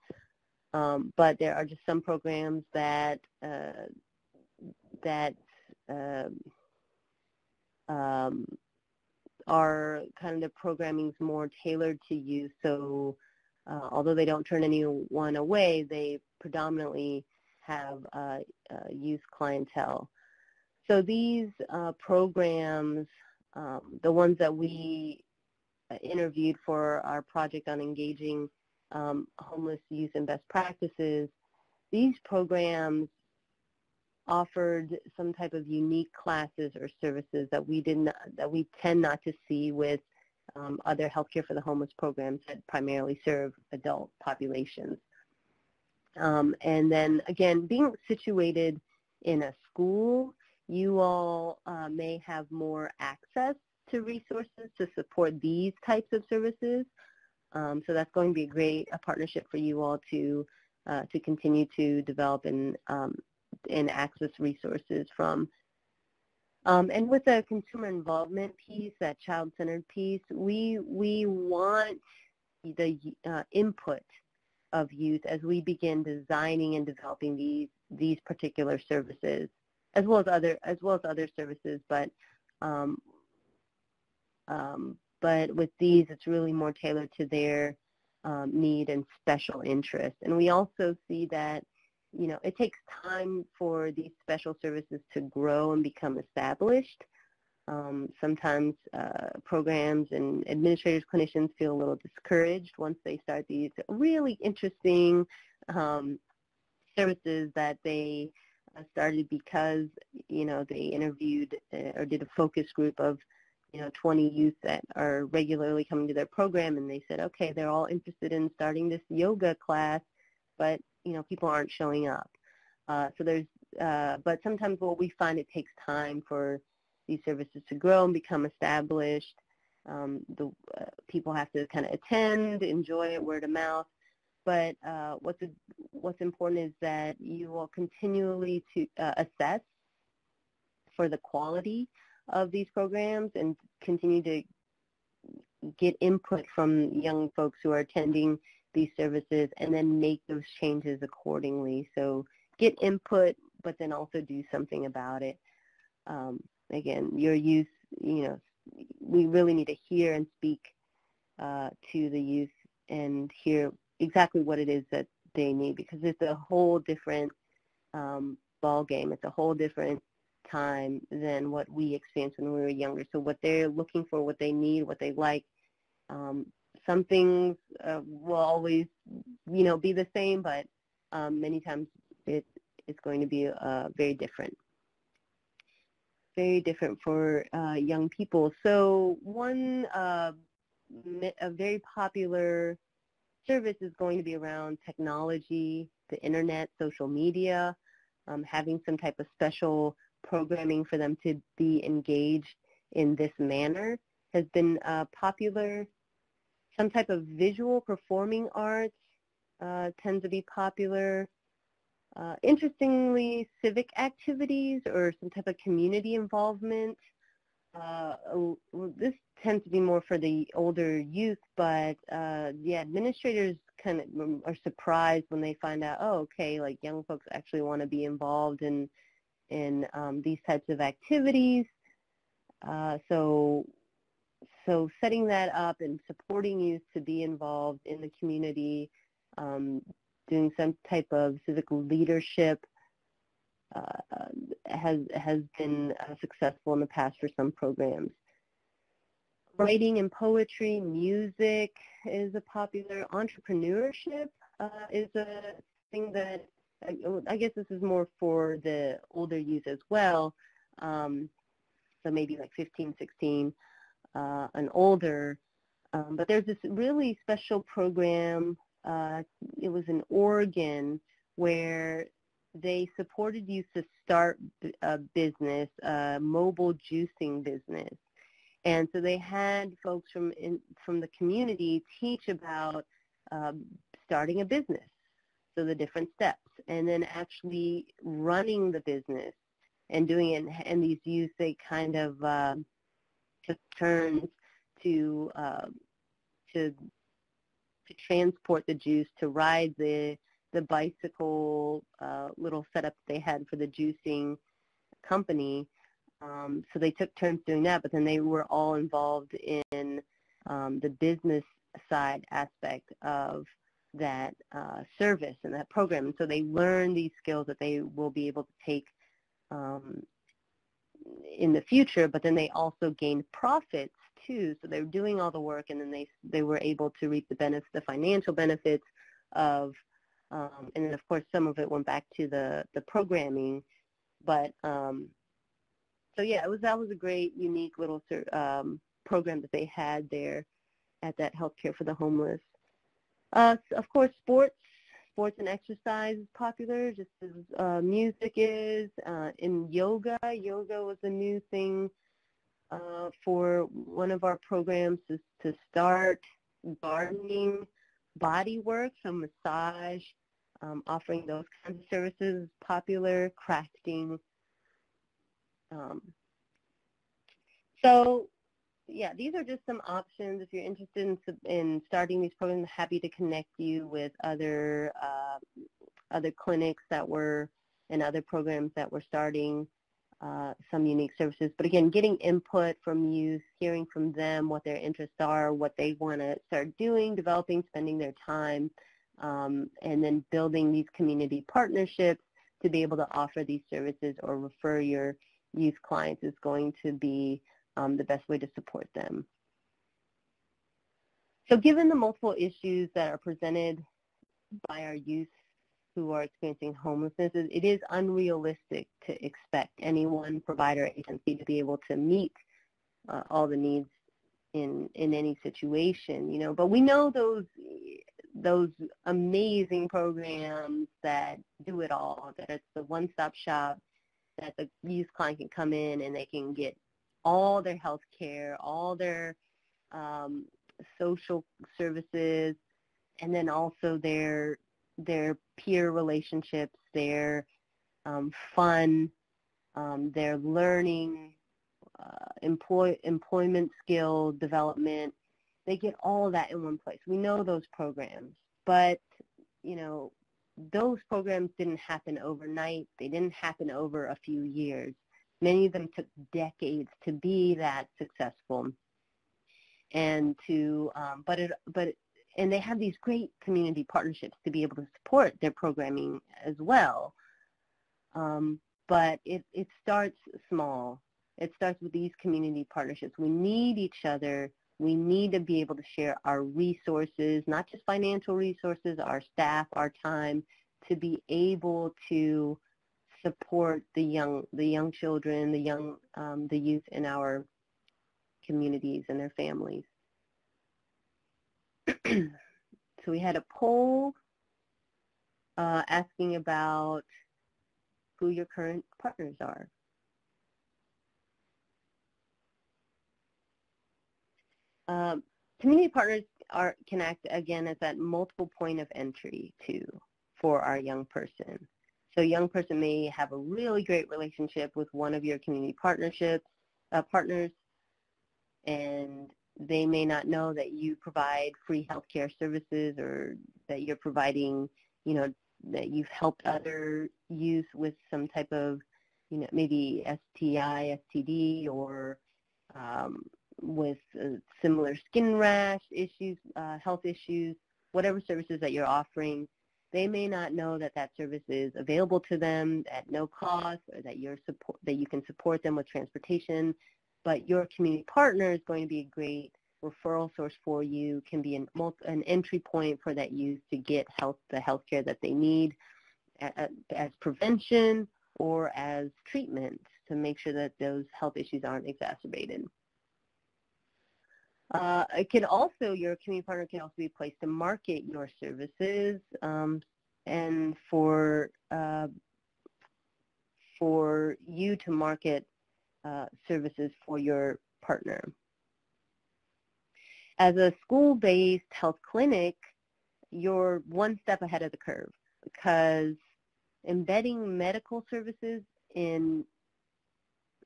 Um, but there are just some programs that uh, that um, um are kind of the programming is more tailored to you. So uh, although they don't turn anyone away, they predominantly have uh, uh, youth clientele. So these uh, programs, um, the ones that we uh, interviewed for our project on engaging um, homeless youth and best practices, these programs offered some type of unique classes or services that we did not, that we tend not to see with um, other healthcare for the homeless programs that primarily serve adult populations. Um, and then again, being situated in a school, you all uh, may have more access to resources to support these types of services. Um, so that's going to be a great a partnership for you all to uh, to continue to develop and um, and access resources from. Um, and with the consumer involvement piece, that child-centered piece, we, we want the uh, input of youth as we begin designing and developing these, these particular services. As well as other as well as other services. But um, um, but with these, it's really more tailored to their um, need and special interest. And we also see that you know it takes time for these special services to grow and become established. Um, sometimes uh, programs and administrators, clinicians feel a little discouraged once they start these really interesting um, services that they started because, you know, they interviewed uh, or did a focus group of, you know, 20 youth that are regularly coming to their program and they said, okay, they're all interested in starting this yoga class, but, you know, people aren't showing up. Uh, so there's, uh, but sometimes what we find it takes time for these services to grow and become established. Um, the uh, people have to kind of attend, enjoy it, word of mouth. But uh, what's a, what's important is that you will continually to uh, assess for the quality of these programs and continue to get input from young folks who are attending these services and then make those changes accordingly. So get input, but then also do something about it. Um, again, your youth, you know, we really need to hear and speak uh, to the youth and hear exactly what it is that they need because it's a whole different um, ball game. It's a whole different time than what we experienced when we were younger. So what they're looking for, what they need, what they like, um, some things uh, will always, you know, be the same, but um, many times it, it's going to be uh, very different very different for uh, young people. So one uh, a very popular service is going to be around technology, the internet, social media, um, having some type of special programming for them to be engaged in this manner has been uh, popular. Some type of visual performing arts uh, tends to be popular. Uh, interestingly, civic activities or some type of community involvement. Uh, this tends to be more for the older youth, but uh, the administrators kind of um, are surprised when they find out, oh, okay, like young folks actually want to be involved in in um, these types of activities. Uh, so, so setting that up and supporting youth to be involved in the community um, doing some type of civic leadership has has been uh, successful in the past for some programs. Writing and poetry, music is a popular. Entrepreneurship uh, is a thing that I guess this is more for the older youth as well. Um, so maybe like 15, 16 uh, and older. Um, but there's this really special program uh, it was in Oregon where they supported you to start a business, a mobile juicing business. And so they had folks from in, from the community teach about um, starting a business, so the different steps, and then actually running the business and doing it. And these youth, they kind of uh, took turns to uh, to to transport the juice, to ride the the bicycle uh, little setup they had for the juicing company. Um, so they took turns doing that, but then they were all involved in um, the business side aspect of that uh, service and that program. And so they learn these skills that they will be able to take um, in the future, but then they also gained profits too. So they were doing all the work, and then they they were able to reap the benefits, the financial benefits of, um, and then of course some of it went back to the the programming, but um, so yeah, it was that was a great, unique little um, program that they had there at that healthcare for the homeless. Uh, of course, sports sports and exercise is popular, just as uh, music is. Uh, in yoga, yoga was a new thing uh, for one of our programs is to start gardening body work, so massage, um, offering those kinds of services, popular, crafting. Um, so yeah, these are just some options. If you're interested in, in starting these programs, I'm happy to connect you with other uh, other clinics that were and other programs that we're starting uh, some unique services. But again, getting input from youth, hearing from them what their interests are, what they want to start doing, developing, spending their time, um, and then building these community partnerships to be able to offer these services or refer your youth clients is going to be um, the best way to support them. So given the multiple issues that are presented by our youth who are experiencing homelessness, it is unrealistic to expect any one provider agency to be able to meet uh, all the needs in in any situation, you know. But we know those those amazing programs that do it all, that it's the one-stop shop, that the youth client can come in and they can get all their health care, all their um, social services, and then also their their peer relationships, their um, fun, um, their learning, uh, employ, employment skill development. They get all of that in one place. We know those programs, but you know those programs didn't happen overnight. They didn't happen over a few years. Many of them took decades to be that successful, and to um, but it but and they have these great community partnerships to be able to support their programming as well. Um, but it, it starts small. It starts with these community partnerships. We need each other. We need to be able to share our resources, not just financial resources, our staff, our time, to be able to support the young, the young children, the young, um, the youth in our communities and their families. so we had a poll uh, asking about who your current partners are. Um, community partners are, can act again as that multiple point of entry too for our young person. So a young person may have a really great relationship with one of your community partnerships uh, partners, and they may not know that you provide free healthcare services or that you're providing, you know, that you've helped other youth with some type of, you know, maybe STI, STD, or um, with uh, similar skin rash issues, uh, health issues, whatever services that you're offering. They may not know that that service is available to them at no cost, or that you're support that you can support them with transportation but your community partner is going to be a great referral source for you, can be an, an entry point for that youth to get health, the health care that they need as prevention or as treatment to make sure that those health issues aren't exacerbated. Uh, it can also, your community partner can also be a place to market your services um, and for, uh, for you to market uh, services for your partner. As a school-based health clinic, you're one step ahead of the curve because embedding medical services in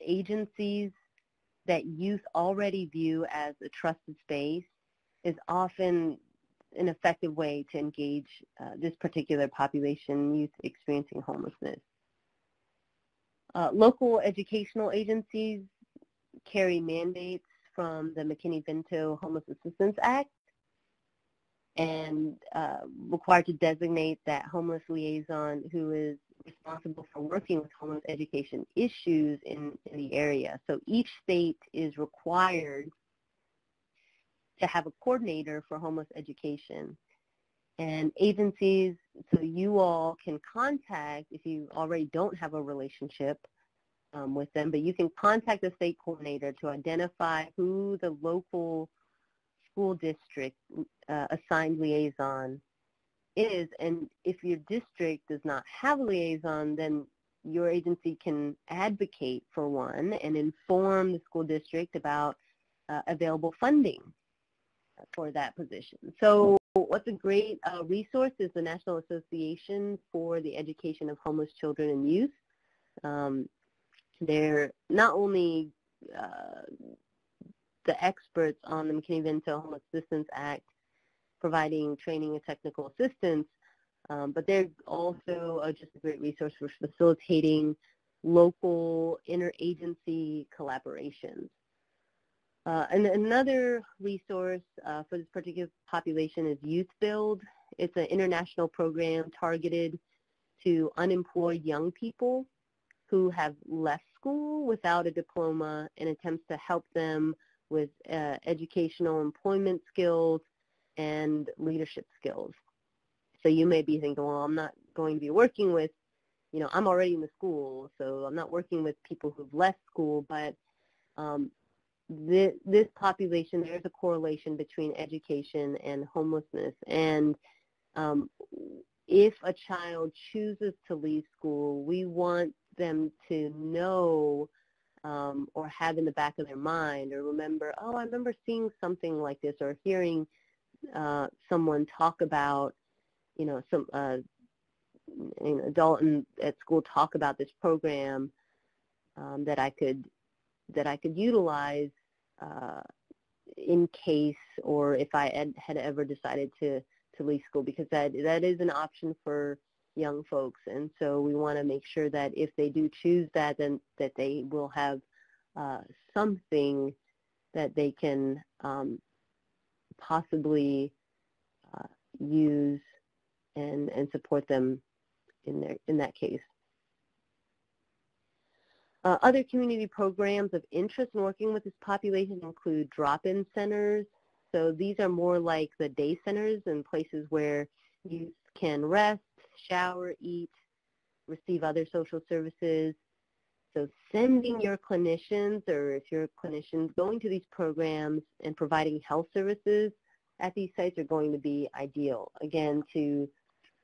agencies that youth already view as a trusted space is often an effective way to engage uh, this particular population, youth experiencing homelessness. Uh, local educational agencies carry mandates from the McKinney-Vento Homeless Assistance Act and uh, required to designate that homeless liaison who is responsible for working with homeless education issues in, in the area. So each state is required to have a coordinator for homeless education. And agencies, so you all can contact, if you already don't have a relationship um, with them, but you can contact the state coordinator to identify who the local school district uh, assigned liaison is. And if your district does not have a liaison, then your agency can advocate for one and inform the school district about uh, available funding for that position. So what's a great uh, resource is the National Association for the Education of Homeless Children and Youth. Um, they're not only uh, the experts on the McKinney-Vento Homeless Assistance Act providing training and technical assistance, um, but they're also uh, just a great resource for facilitating local interagency collaborations. Uh, and another resource uh, for this particular population is Youth Build. It's an international program targeted to unemployed young people who have left school without a diploma and attempts to help them with uh, educational employment skills and leadership skills. So you may be thinking, well, I'm not going to be working with, you know, I'm already in the school, so I'm not working with people who've left school, but um, this, this population, there's a correlation between education and homelessness. And um, if a child chooses to leave school, we want them to know um, or have in the back of their mind or remember, oh, I remember seeing something like this or hearing uh, someone talk about, you know, some uh, an adult in, at school talk about this program um, that I could that I could utilize uh, in case or if I had, had ever decided to to leave school because that that is an option for young folks. And so we want to make sure that if they do choose that then that they will have uh, something that they can um, possibly uh, use and, and support them in, their, in that case. Uh, other community programs of interest in working with this population include drop-in centers. So these are more like the day centers and places where youth can rest, shower, eat, receive other social services. So sending your clinicians or if you're clinicians going to these programs and providing health services at these sites are going to be ideal. Again, to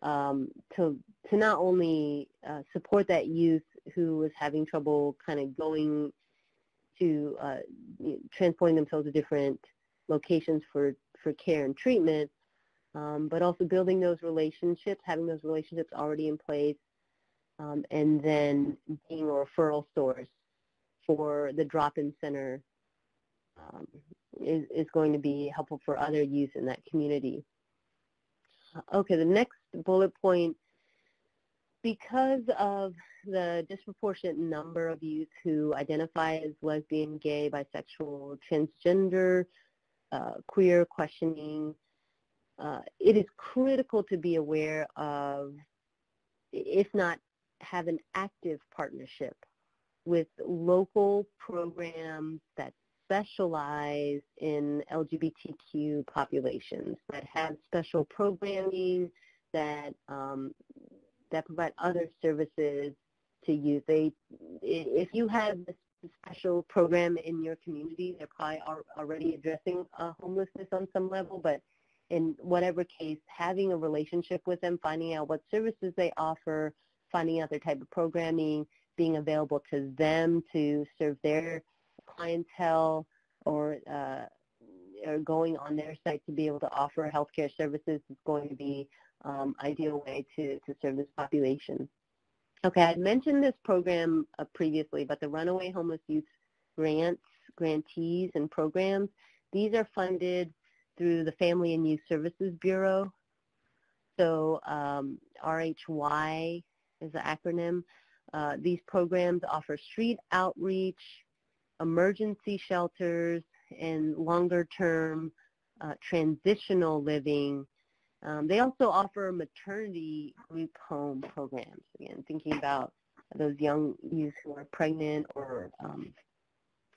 um, to to not only uh, support that youth who is having trouble kind of going to uh, transporting themselves to different locations for for care and treatment, um, but also building those relationships, having those relationships already in place, um, and then being a referral source for the drop-in center um, is, is going to be helpful for other youth in that community. Okay, the next bullet point, because of the disproportionate number of youth who identify as lesbian, gay, bisexual, transgender, uh, queer, questioning, uh, it is critical to be aware of, if not have an active partnership with local programs that specialize in LGBTQ populations, that have special programming, that um, that provide other services to youth. They, if you have a special program in your community, they're probably already addressing uh, homelessness on some level, but in whatever case, having a relationship with them, finding out what services they offer, finding out their type of programming, being available to them to serve their clientele or, uh, or going on their site to be able to offer healthcare services is going to be um, ideal way to, to serve this population. Okay, I mentioned this program uh, previously, but the Runaway Homeless Youth Grants, grantees, and programs, these are funded through the Family and Youth Services Bureau. So um, RHY is the acronym. Uh, these programs offer street outreach, emergency shelters, and longer-term uh, transitional living. Um, they also offer maternity group home programs. Again, thinking about those young youth who are pregnant or um,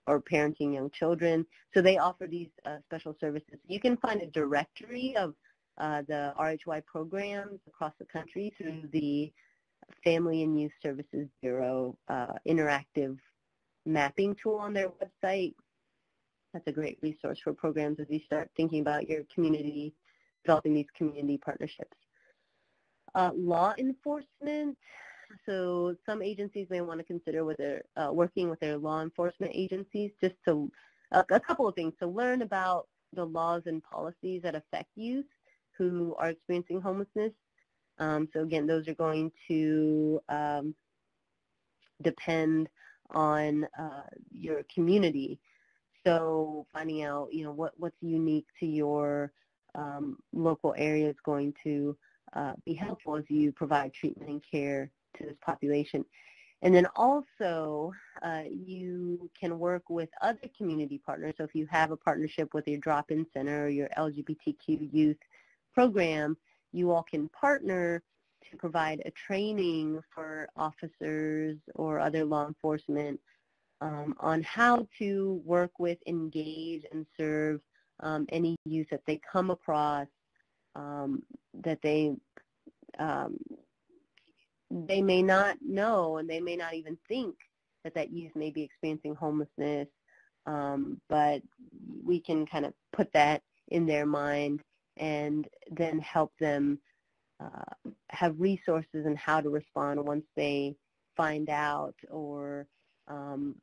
or parenting young children. So they offer these uh, special services. You can find a directory of uh, the RHY programs across the country through the Family and Youth Services Bureau uh, interactive mapping tool on their website. That's a great resource for programs as you start thinking about your community, developing these community partnerships. Uh, law enforcement, so some agencies may want to consider with their, uh, working with their law enforcement agencies just to, uh, a couple of things, to learn about the laws and policies that affect youth who are experiencing homelessness. Um, so again, those are going to um, depend on uh, your community. So finding out, you know, what, what's unique to your um, local area is going to uh, be helpful as you provide treatment and care to this population. And then also, uh, you can work with other community partners. So if you have a partnership with your drop-in center or your LGBTQ youth program, you all can partner to provide a training for officers or other law enforcement um, on how to work with, engage, and serve um, any youth that they come across um, that they um, they may not know and they may not even think that that youth may be experiencing homelessness, um, but we can kind of put that in their mind and then help them uh, have resources and how to respond once they find out or um,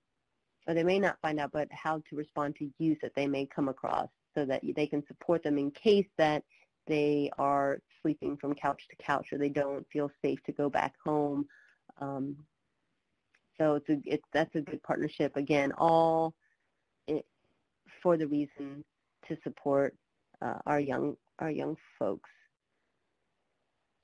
or they may not find out, but how to respond to youth that they may come across so that they can support them in case that they are sleeping from couch to couch or they don't feel safe to go back home. Um, so it's a, it's, that's a good partnership. Again, all it, for the reason to support uh, our young our young folks.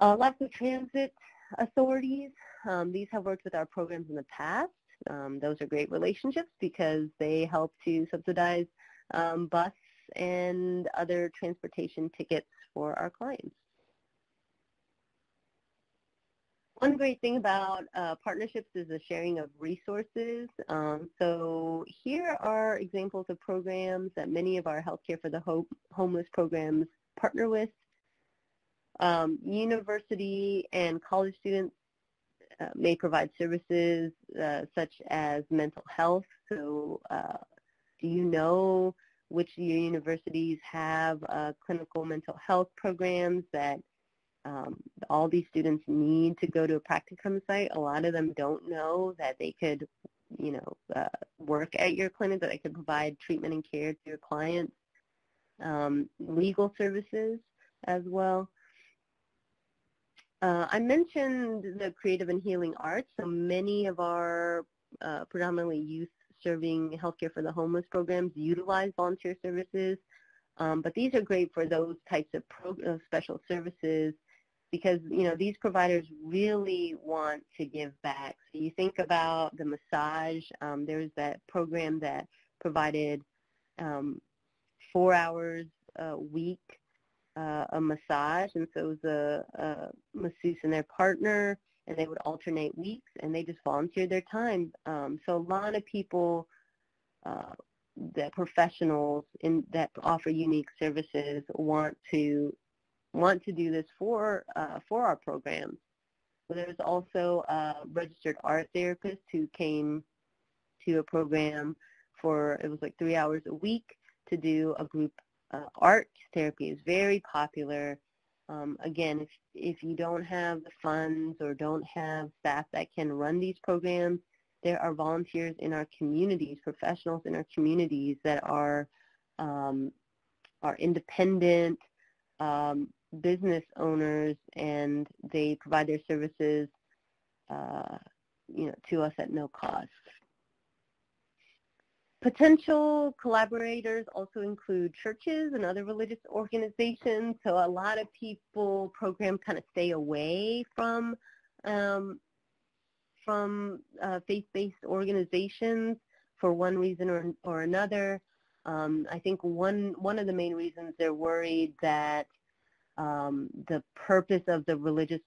Uh, lots of transit authorities. Um, these have worked with our programs in the past. Um, those are great relationships because they help to subsidize um, bus and other transportation tickets for our clients. One great thing about uh, partnerships is the sharing of resources. Um, so here are examples of programs that many of our Healthcare for the Ho Homeless programs partner with. Um, university and college students uh, may provide services uh, such as mental health. So uh, do you know which universities have uh, clinical mental health programs that um, all these students need to go to a practicum site. A lot of them don't know that they could, you know, uh, work at your clinic, that they could provide treatment and care to your clients. Um, legal services as well. Uh, I mentioned the creative and healing arts. So many of our uh, predominantly youth serving healthcare for the homeless programs utilize volunteer services. Um, but these are great for those types of pro- uh, special services because you know these providers really want to give back. So you think about the massage. Um, there's that program that provided um, four hours a week uh, a massage, and so it was a, a masseuse and their partner, and they would alternate weeks, and they just volunteered their time. Um, so a lot of people, uh, that professionals in, that offer unique services want to want to do this for uh, for our programs. there's also a registered art therapist who came to a program for it was like three hours a week to do a group uh, art therapy is very popular. Um, again, if, if you don't have the funds or don't have staff that can run these programs, there are volunteers in our communities, professionals in our communities that are um, are independent um, business owners, and they provide their services, uh, you know, to us at no cost. Potential collaborators also include churches and other religious organizations. So a lot of people programs kind of stay away from um, from uh, faith-based organizations for one reason or, or another. Um, I think one one of the main reasons they're worried that um, the purpose of the religious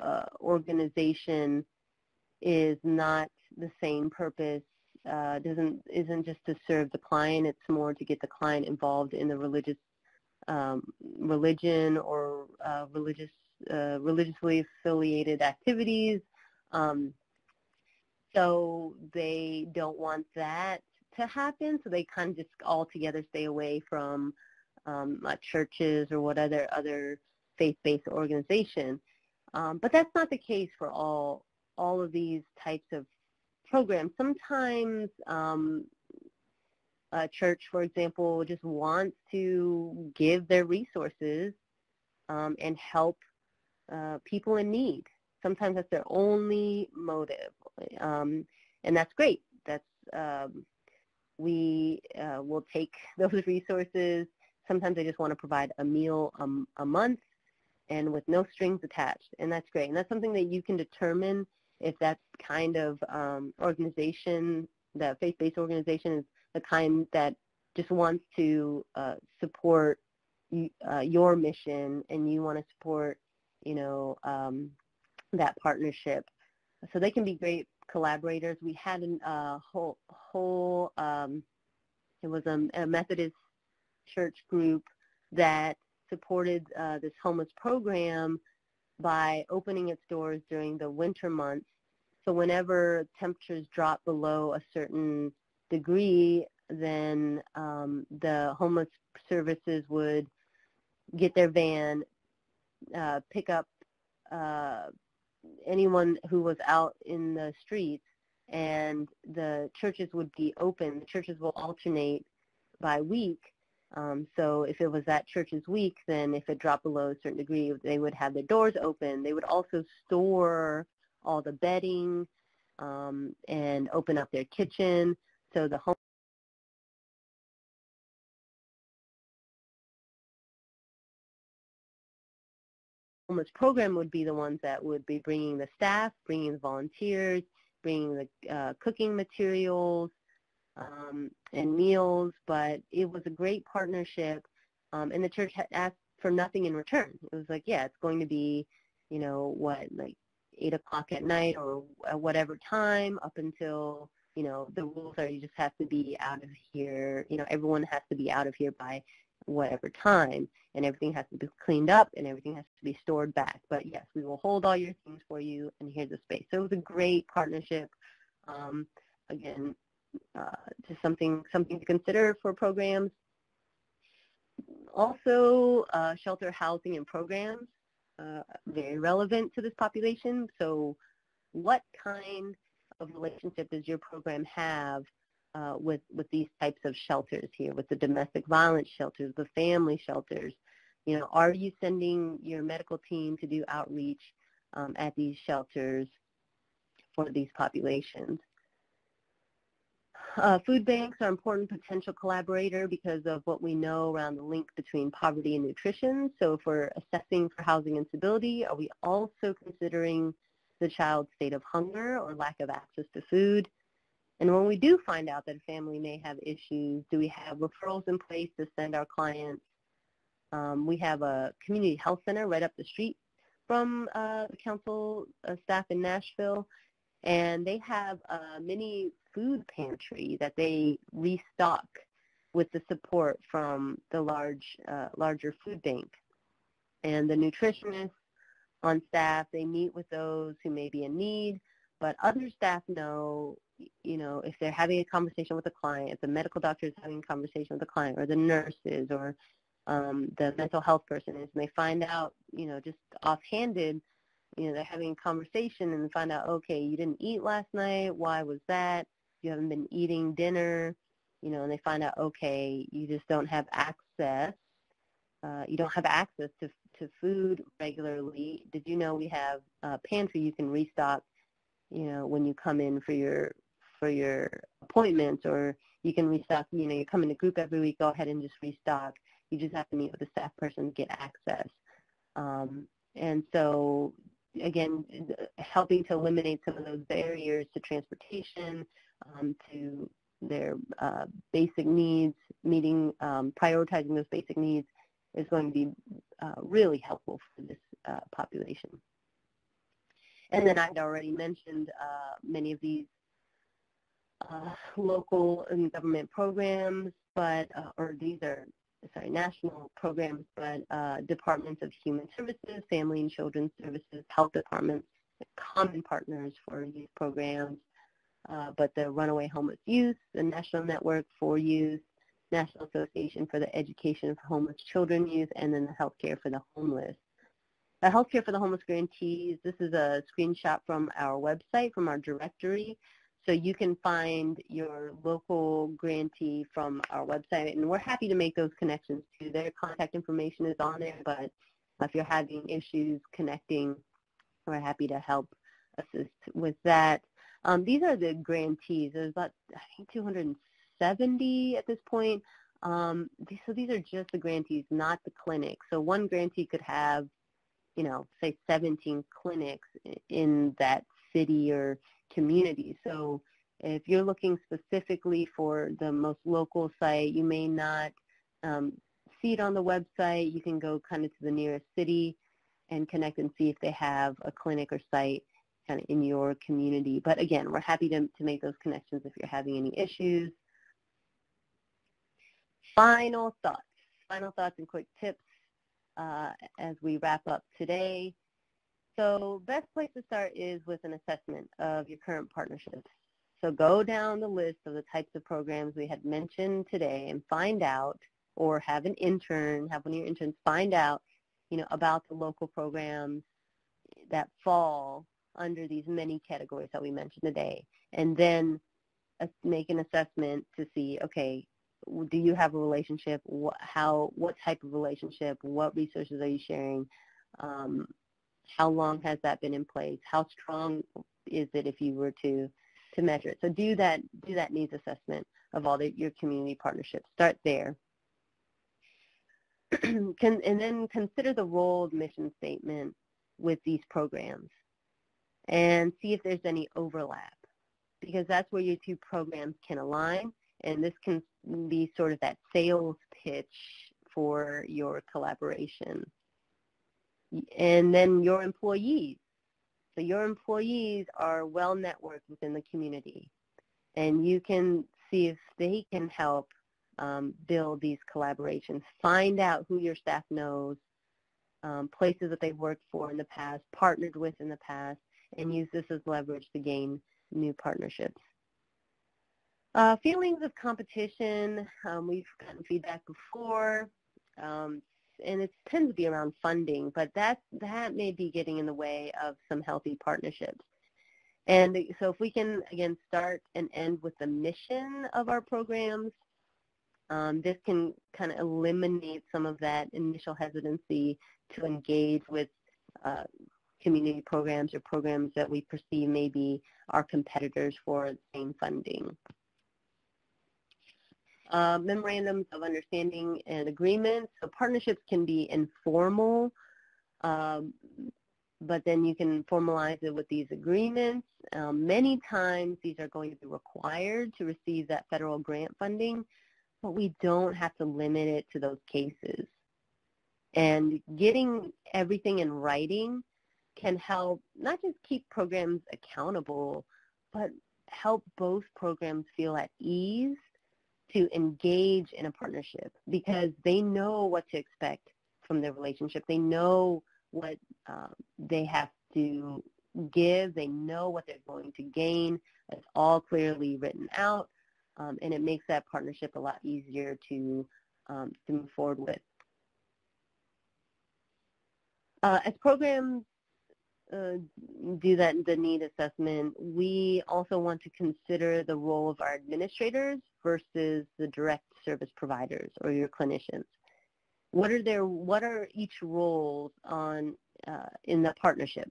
uh, organization is not the same purpose uh, doesn't isn't just to serve the client. It's more to get the client involved in the religious um, religion or uh, religious uh, religiously affiliated activities. Um, so they don't want that to happen. So they kind of just altogether stay away from um, uh, churches or what other other faith-based organization. Um, but that's not the case for all all of these types of programs. Sometimes um, a church, for example, just wants to give their resources um, and help uh, people in need. Sometimes that's their only motive, um, and that's great. That's um, we uh, will take those resources. Sometimes they just want to provide a meal a month and with no strings attached, and that's great. And that's something that you can determine if that kind of um, organization, that faith-based organization is the kind that just wants to uh, support uh, your mission and you want to support, you know, um, that partnership. So they can be great collaborators. We had a uh, whole, whole um, it was a, a, Methodist church group that supported uh, this homeless program by opening its doors during the winter months. So whenever temperatures drop below a certain degree, then um, the homeless services would get their van, uh, pick up uh, anyone who was out in the streets, and the churches would be open. The churches will alternate by week. Um, so if it was that church's week, then if it dropped below a certain degree, they would have their doors open. They would also store all the bedding um, and open up their kitchen. So the home homeless program would be the ones that would be bringing the staff, bringing the volunteers, bringing the uh, cooking materials um, and meals. But it was a great partnership, um, and the church had asked for nothing in return. It was like, yeah, it's going to be, you know, what like eight o'clock at night or at whatever time up until you know the rules are you just have to be out of here. You know, everyone has to be out of here by whatever time and everything has to be cleaned up and everything has to be stored back. But yes, we will hold all your things for you and here's the space. So it was a great partnership. Um, again, just something something to consider for programs. Also, uh, shelter housing and programs, uh, very relevant to this population. So what kind of relationship does your program have uh, with, with these types of shelters here, with the domestic violence shelters, the family shelters. You know, are you sending your medical team to do outreach um, at these shelters for these populations? Uh, food banks are important potential collaborator because of what we know around the link between poverty and nutrition. So if we're assessing for housing instability, are we also considering the child's state of hunger or lack of access to food? And when we do find out that a family may have issues, do we have referrals in place to send our clients? Um, we have a community health center right up the street from uh, the council uh, staff in Nashville, and they have a mini food pantry that they restock with the support from the large, uh, larger food bank. And the nutritionists on staff, they meet with those who may be in need, but other staff know you know, if they're having a conversation with a client, if the medical doctor is having a conversation with the client, or the nurses, or um, the mental health person is, and they find out, you know, just offhanded, you know, they're having a conversation and find out, okay, you didn't eat last night. Why was that? You haven't been eating dinner, you know, and they find out, okay, you just don't have access. Uh, you don't have access to to food regularly. Did you know we have a pantry you can restock? You know, when you come in for your for your appointments or you can restock, you know, you come in a group every week, go ahead and just restock. You just have to meet with a staff person to get access. Um, and so, again, helping to eliminate some of those barriers to transportation, um, to their uh, basic needs, meeting, um, prioritizing those basic needs is going to be uh, really helpful for this uh, population. And then I'd already mentioned uh, many of these uh, local and government programs, but uh, or these are sorry national programs, but departments of human services, family and children's services, health departments, common partners for youth programs, uh, but the Runaway Homeless Youth, the National Network for Youth, National Association for the Education of Homeless Children Youth, and then the Healthcare for the Homeless. The Healthcare for the Homeless Grantees, this is a screenshot from our website, from our directory. So you can find your local grantee from our website, and we're happy to make those connections too. Their contact information is on there, but if you're having issues connecting, we're happy to help assist with that. Um, these are the grantees. There's about, I think, 270 at this point. Um, so these are just the grantees, not the clinics. So one grantee could have, you know, say 17 clinics in that city or community. So if you're looking specifically for the most local site, you may not um, see it on the website. You can go kind of to the nearest city and connect and see if they have a clinic or site kind of in your community. But again, we're happy to, to make those connections if you're having any issues. Final thoughts. Final thoughts and quick tips uh, as we wrap up today. So best place to start is with an assessment of your current partnerships. So go down the list of the types of programs we had mentioned today and find out, or have an intern, have one of your interns find out, you know, about the local programs that fall under these many categories that we mentioned today. And then uh, make an assessment to see, okay, do you have a relationship? What, how, what type of relationship? What resources are you sharing? Um, how long has that been in place? How strong is it if you were to to measure it? So do that do that needs assessment of all the, your community partnerships. Start there. Can, and then consider the role of mission statement with these programs and see if there's any overlap because that's where your two programs can align and this can be sort of that sales pitch for your collaboration and then your employees. So your employees are well networked within the community, and you can see if they can help um, build these collaborations. Find out who your staff knows, um, places that they've worked for in the past, partnered with in the past, and use this as leverage to gain new partnerships. Uh, feelings of competition, um, we've gotten feedback before. Um, and it tends to be around funding, but that that may be getting in the way of some healthy partnerships. And so if we can, again, start and end with the mission of our programs, um, this can kind of eliminate some of that initial hesitancy to engage with uh, community programs or programs that we perceive may be our competitors for the same funding uh, memorandums of understanding and agreements. So partnerships can be informal, um, but then you can formalize it with these agreements. Um, many times these are going to be required to receive that federal grant funding, but we don't have to limit it to those cases. And getting everything in writing can help not just keep programs accountable, but help both programs feel at ease to engage in a partnership because they know what to expect from their relationship. They know what um, they have to give. They know what they're going to gain. It's all clearly written out, um, and it makes that partnership a lot easier to, um, to move forward with. Uh, as programs uh, do that the need assessment, we also want to consider the role of our administrators versus the direct service providers or your clinicians. What are their what are each roles on uh, in the partnership?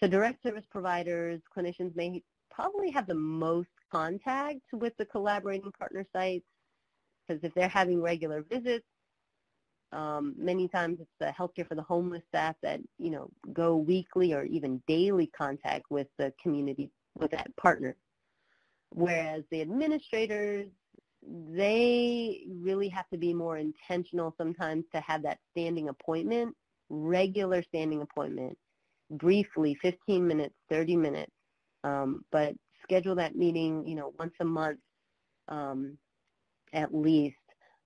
So direct service providers, clinicians may probably have the most contact with the collaborating partner sites because if they're having regular visits, um, many times it's the healthcare for the homeless staff that you know go weekly or even daily contact with the community with that partner. Whereas the administrators, they really have to be more intentional sometimes to have that standing appointment, regular standing appointment, briefly, 15 minutes, 30 minutes, um, but schedule that meeting, you know, once a month um, at least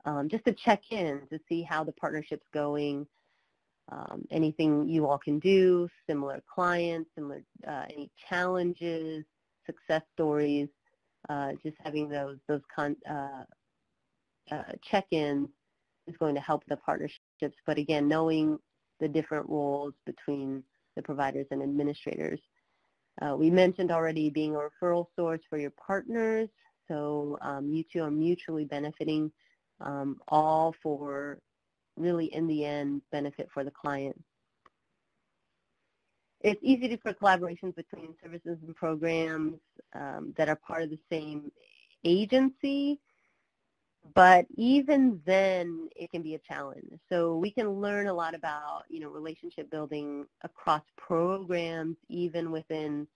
um, just to check in to see how the partnership's going, um, anything you all can do, similar clients, similar uh, any challenges, success stories, uh, just having those those con- uh, uh, check-ins is going to help the partnerships. But again, knowing the different roles between the providers and administrators. Uh, we mentioned already being a referral source for your partners, so um, you two are mutually benefiting um, all for really in the end benefit for the client. It's easy to, for collaborations between services and programs um, that are part of the same agency, but even then it can be a challenge. So we can learn a lot about, you know, relationship building across programs, even within,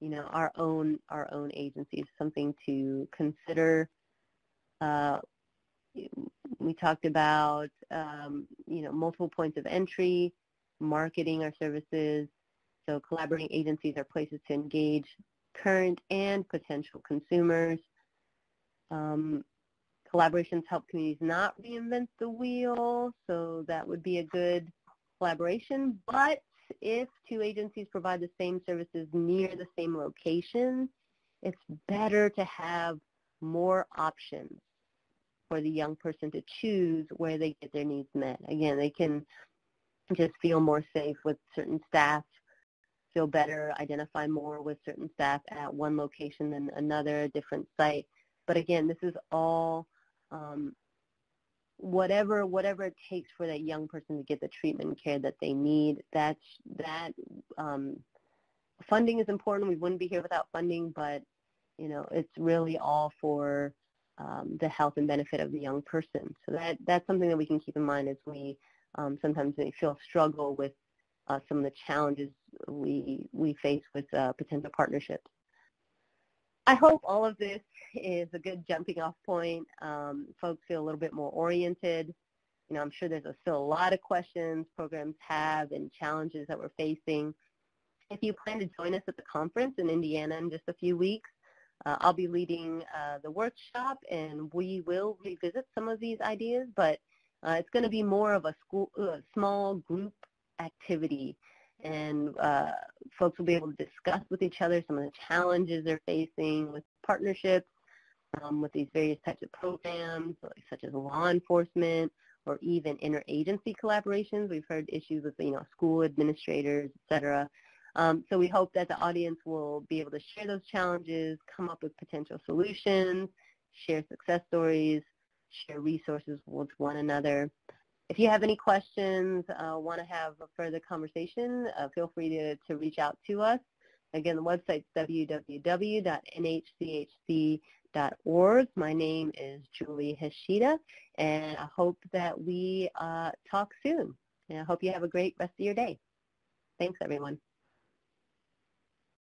you know, our own our own agencies. Something to consider. Uh, we talked about, um, you know, multiple points of entry, marketing our services. So collaborating agencies are places to engage current and potential consumers. Um, collaborations help communities not reinvent the wheel, so that would be a good collaboration. But if two agencies provide the same services near the same location, it's better to have more options for the young person to choose where they get their needs met. Again, they can just feel more safe with certain staff, feel better, identify more with certain staff at one location than another, different site. But again, this is all um, whatever whatever it takes for that young person to get the treatment and care that they need. That's that um, funding is important. We wouldn't be here without funding, but you know it's really all for um, the health and benefit of the young person. So that that's something that we can keep in mind as we um, sometimes may feel struggle with uh, some of the challenges we we face with uh, potential partnerships. I hope all of this is a good jumping off point. Um, folks feel a little bit more oriented. You know, I'm sure there's a, still a lot of questions programs have and challenges that we're facing. If you plan to join us at the conference in Indiana in just a few weeks, uh, I'll be leading uh, the workshop and we will revisit some of these ideas, but uh, it's going to be more of a school, uh, small group activity and uh, folks will be able to discuss with each other some of the challenges they're facing with partnerships um, with these various types of programs, such as law enforcement or even interagency collaborations. We've heard issues with, you know, school administrators, et cetera. Um, so we hope that the audience will be able to share those challenges, come up with potential solutions, share success stories, share resources with one another. If you have any questions, uh, want to have a further conversation, uh, feel free to, to reach out to us. Again, the website's www.nhchc.org. My name is Julie Hashida, and I hope that we uh, talk soon. And I hope you have a great rest of your day. Thanks, everyone.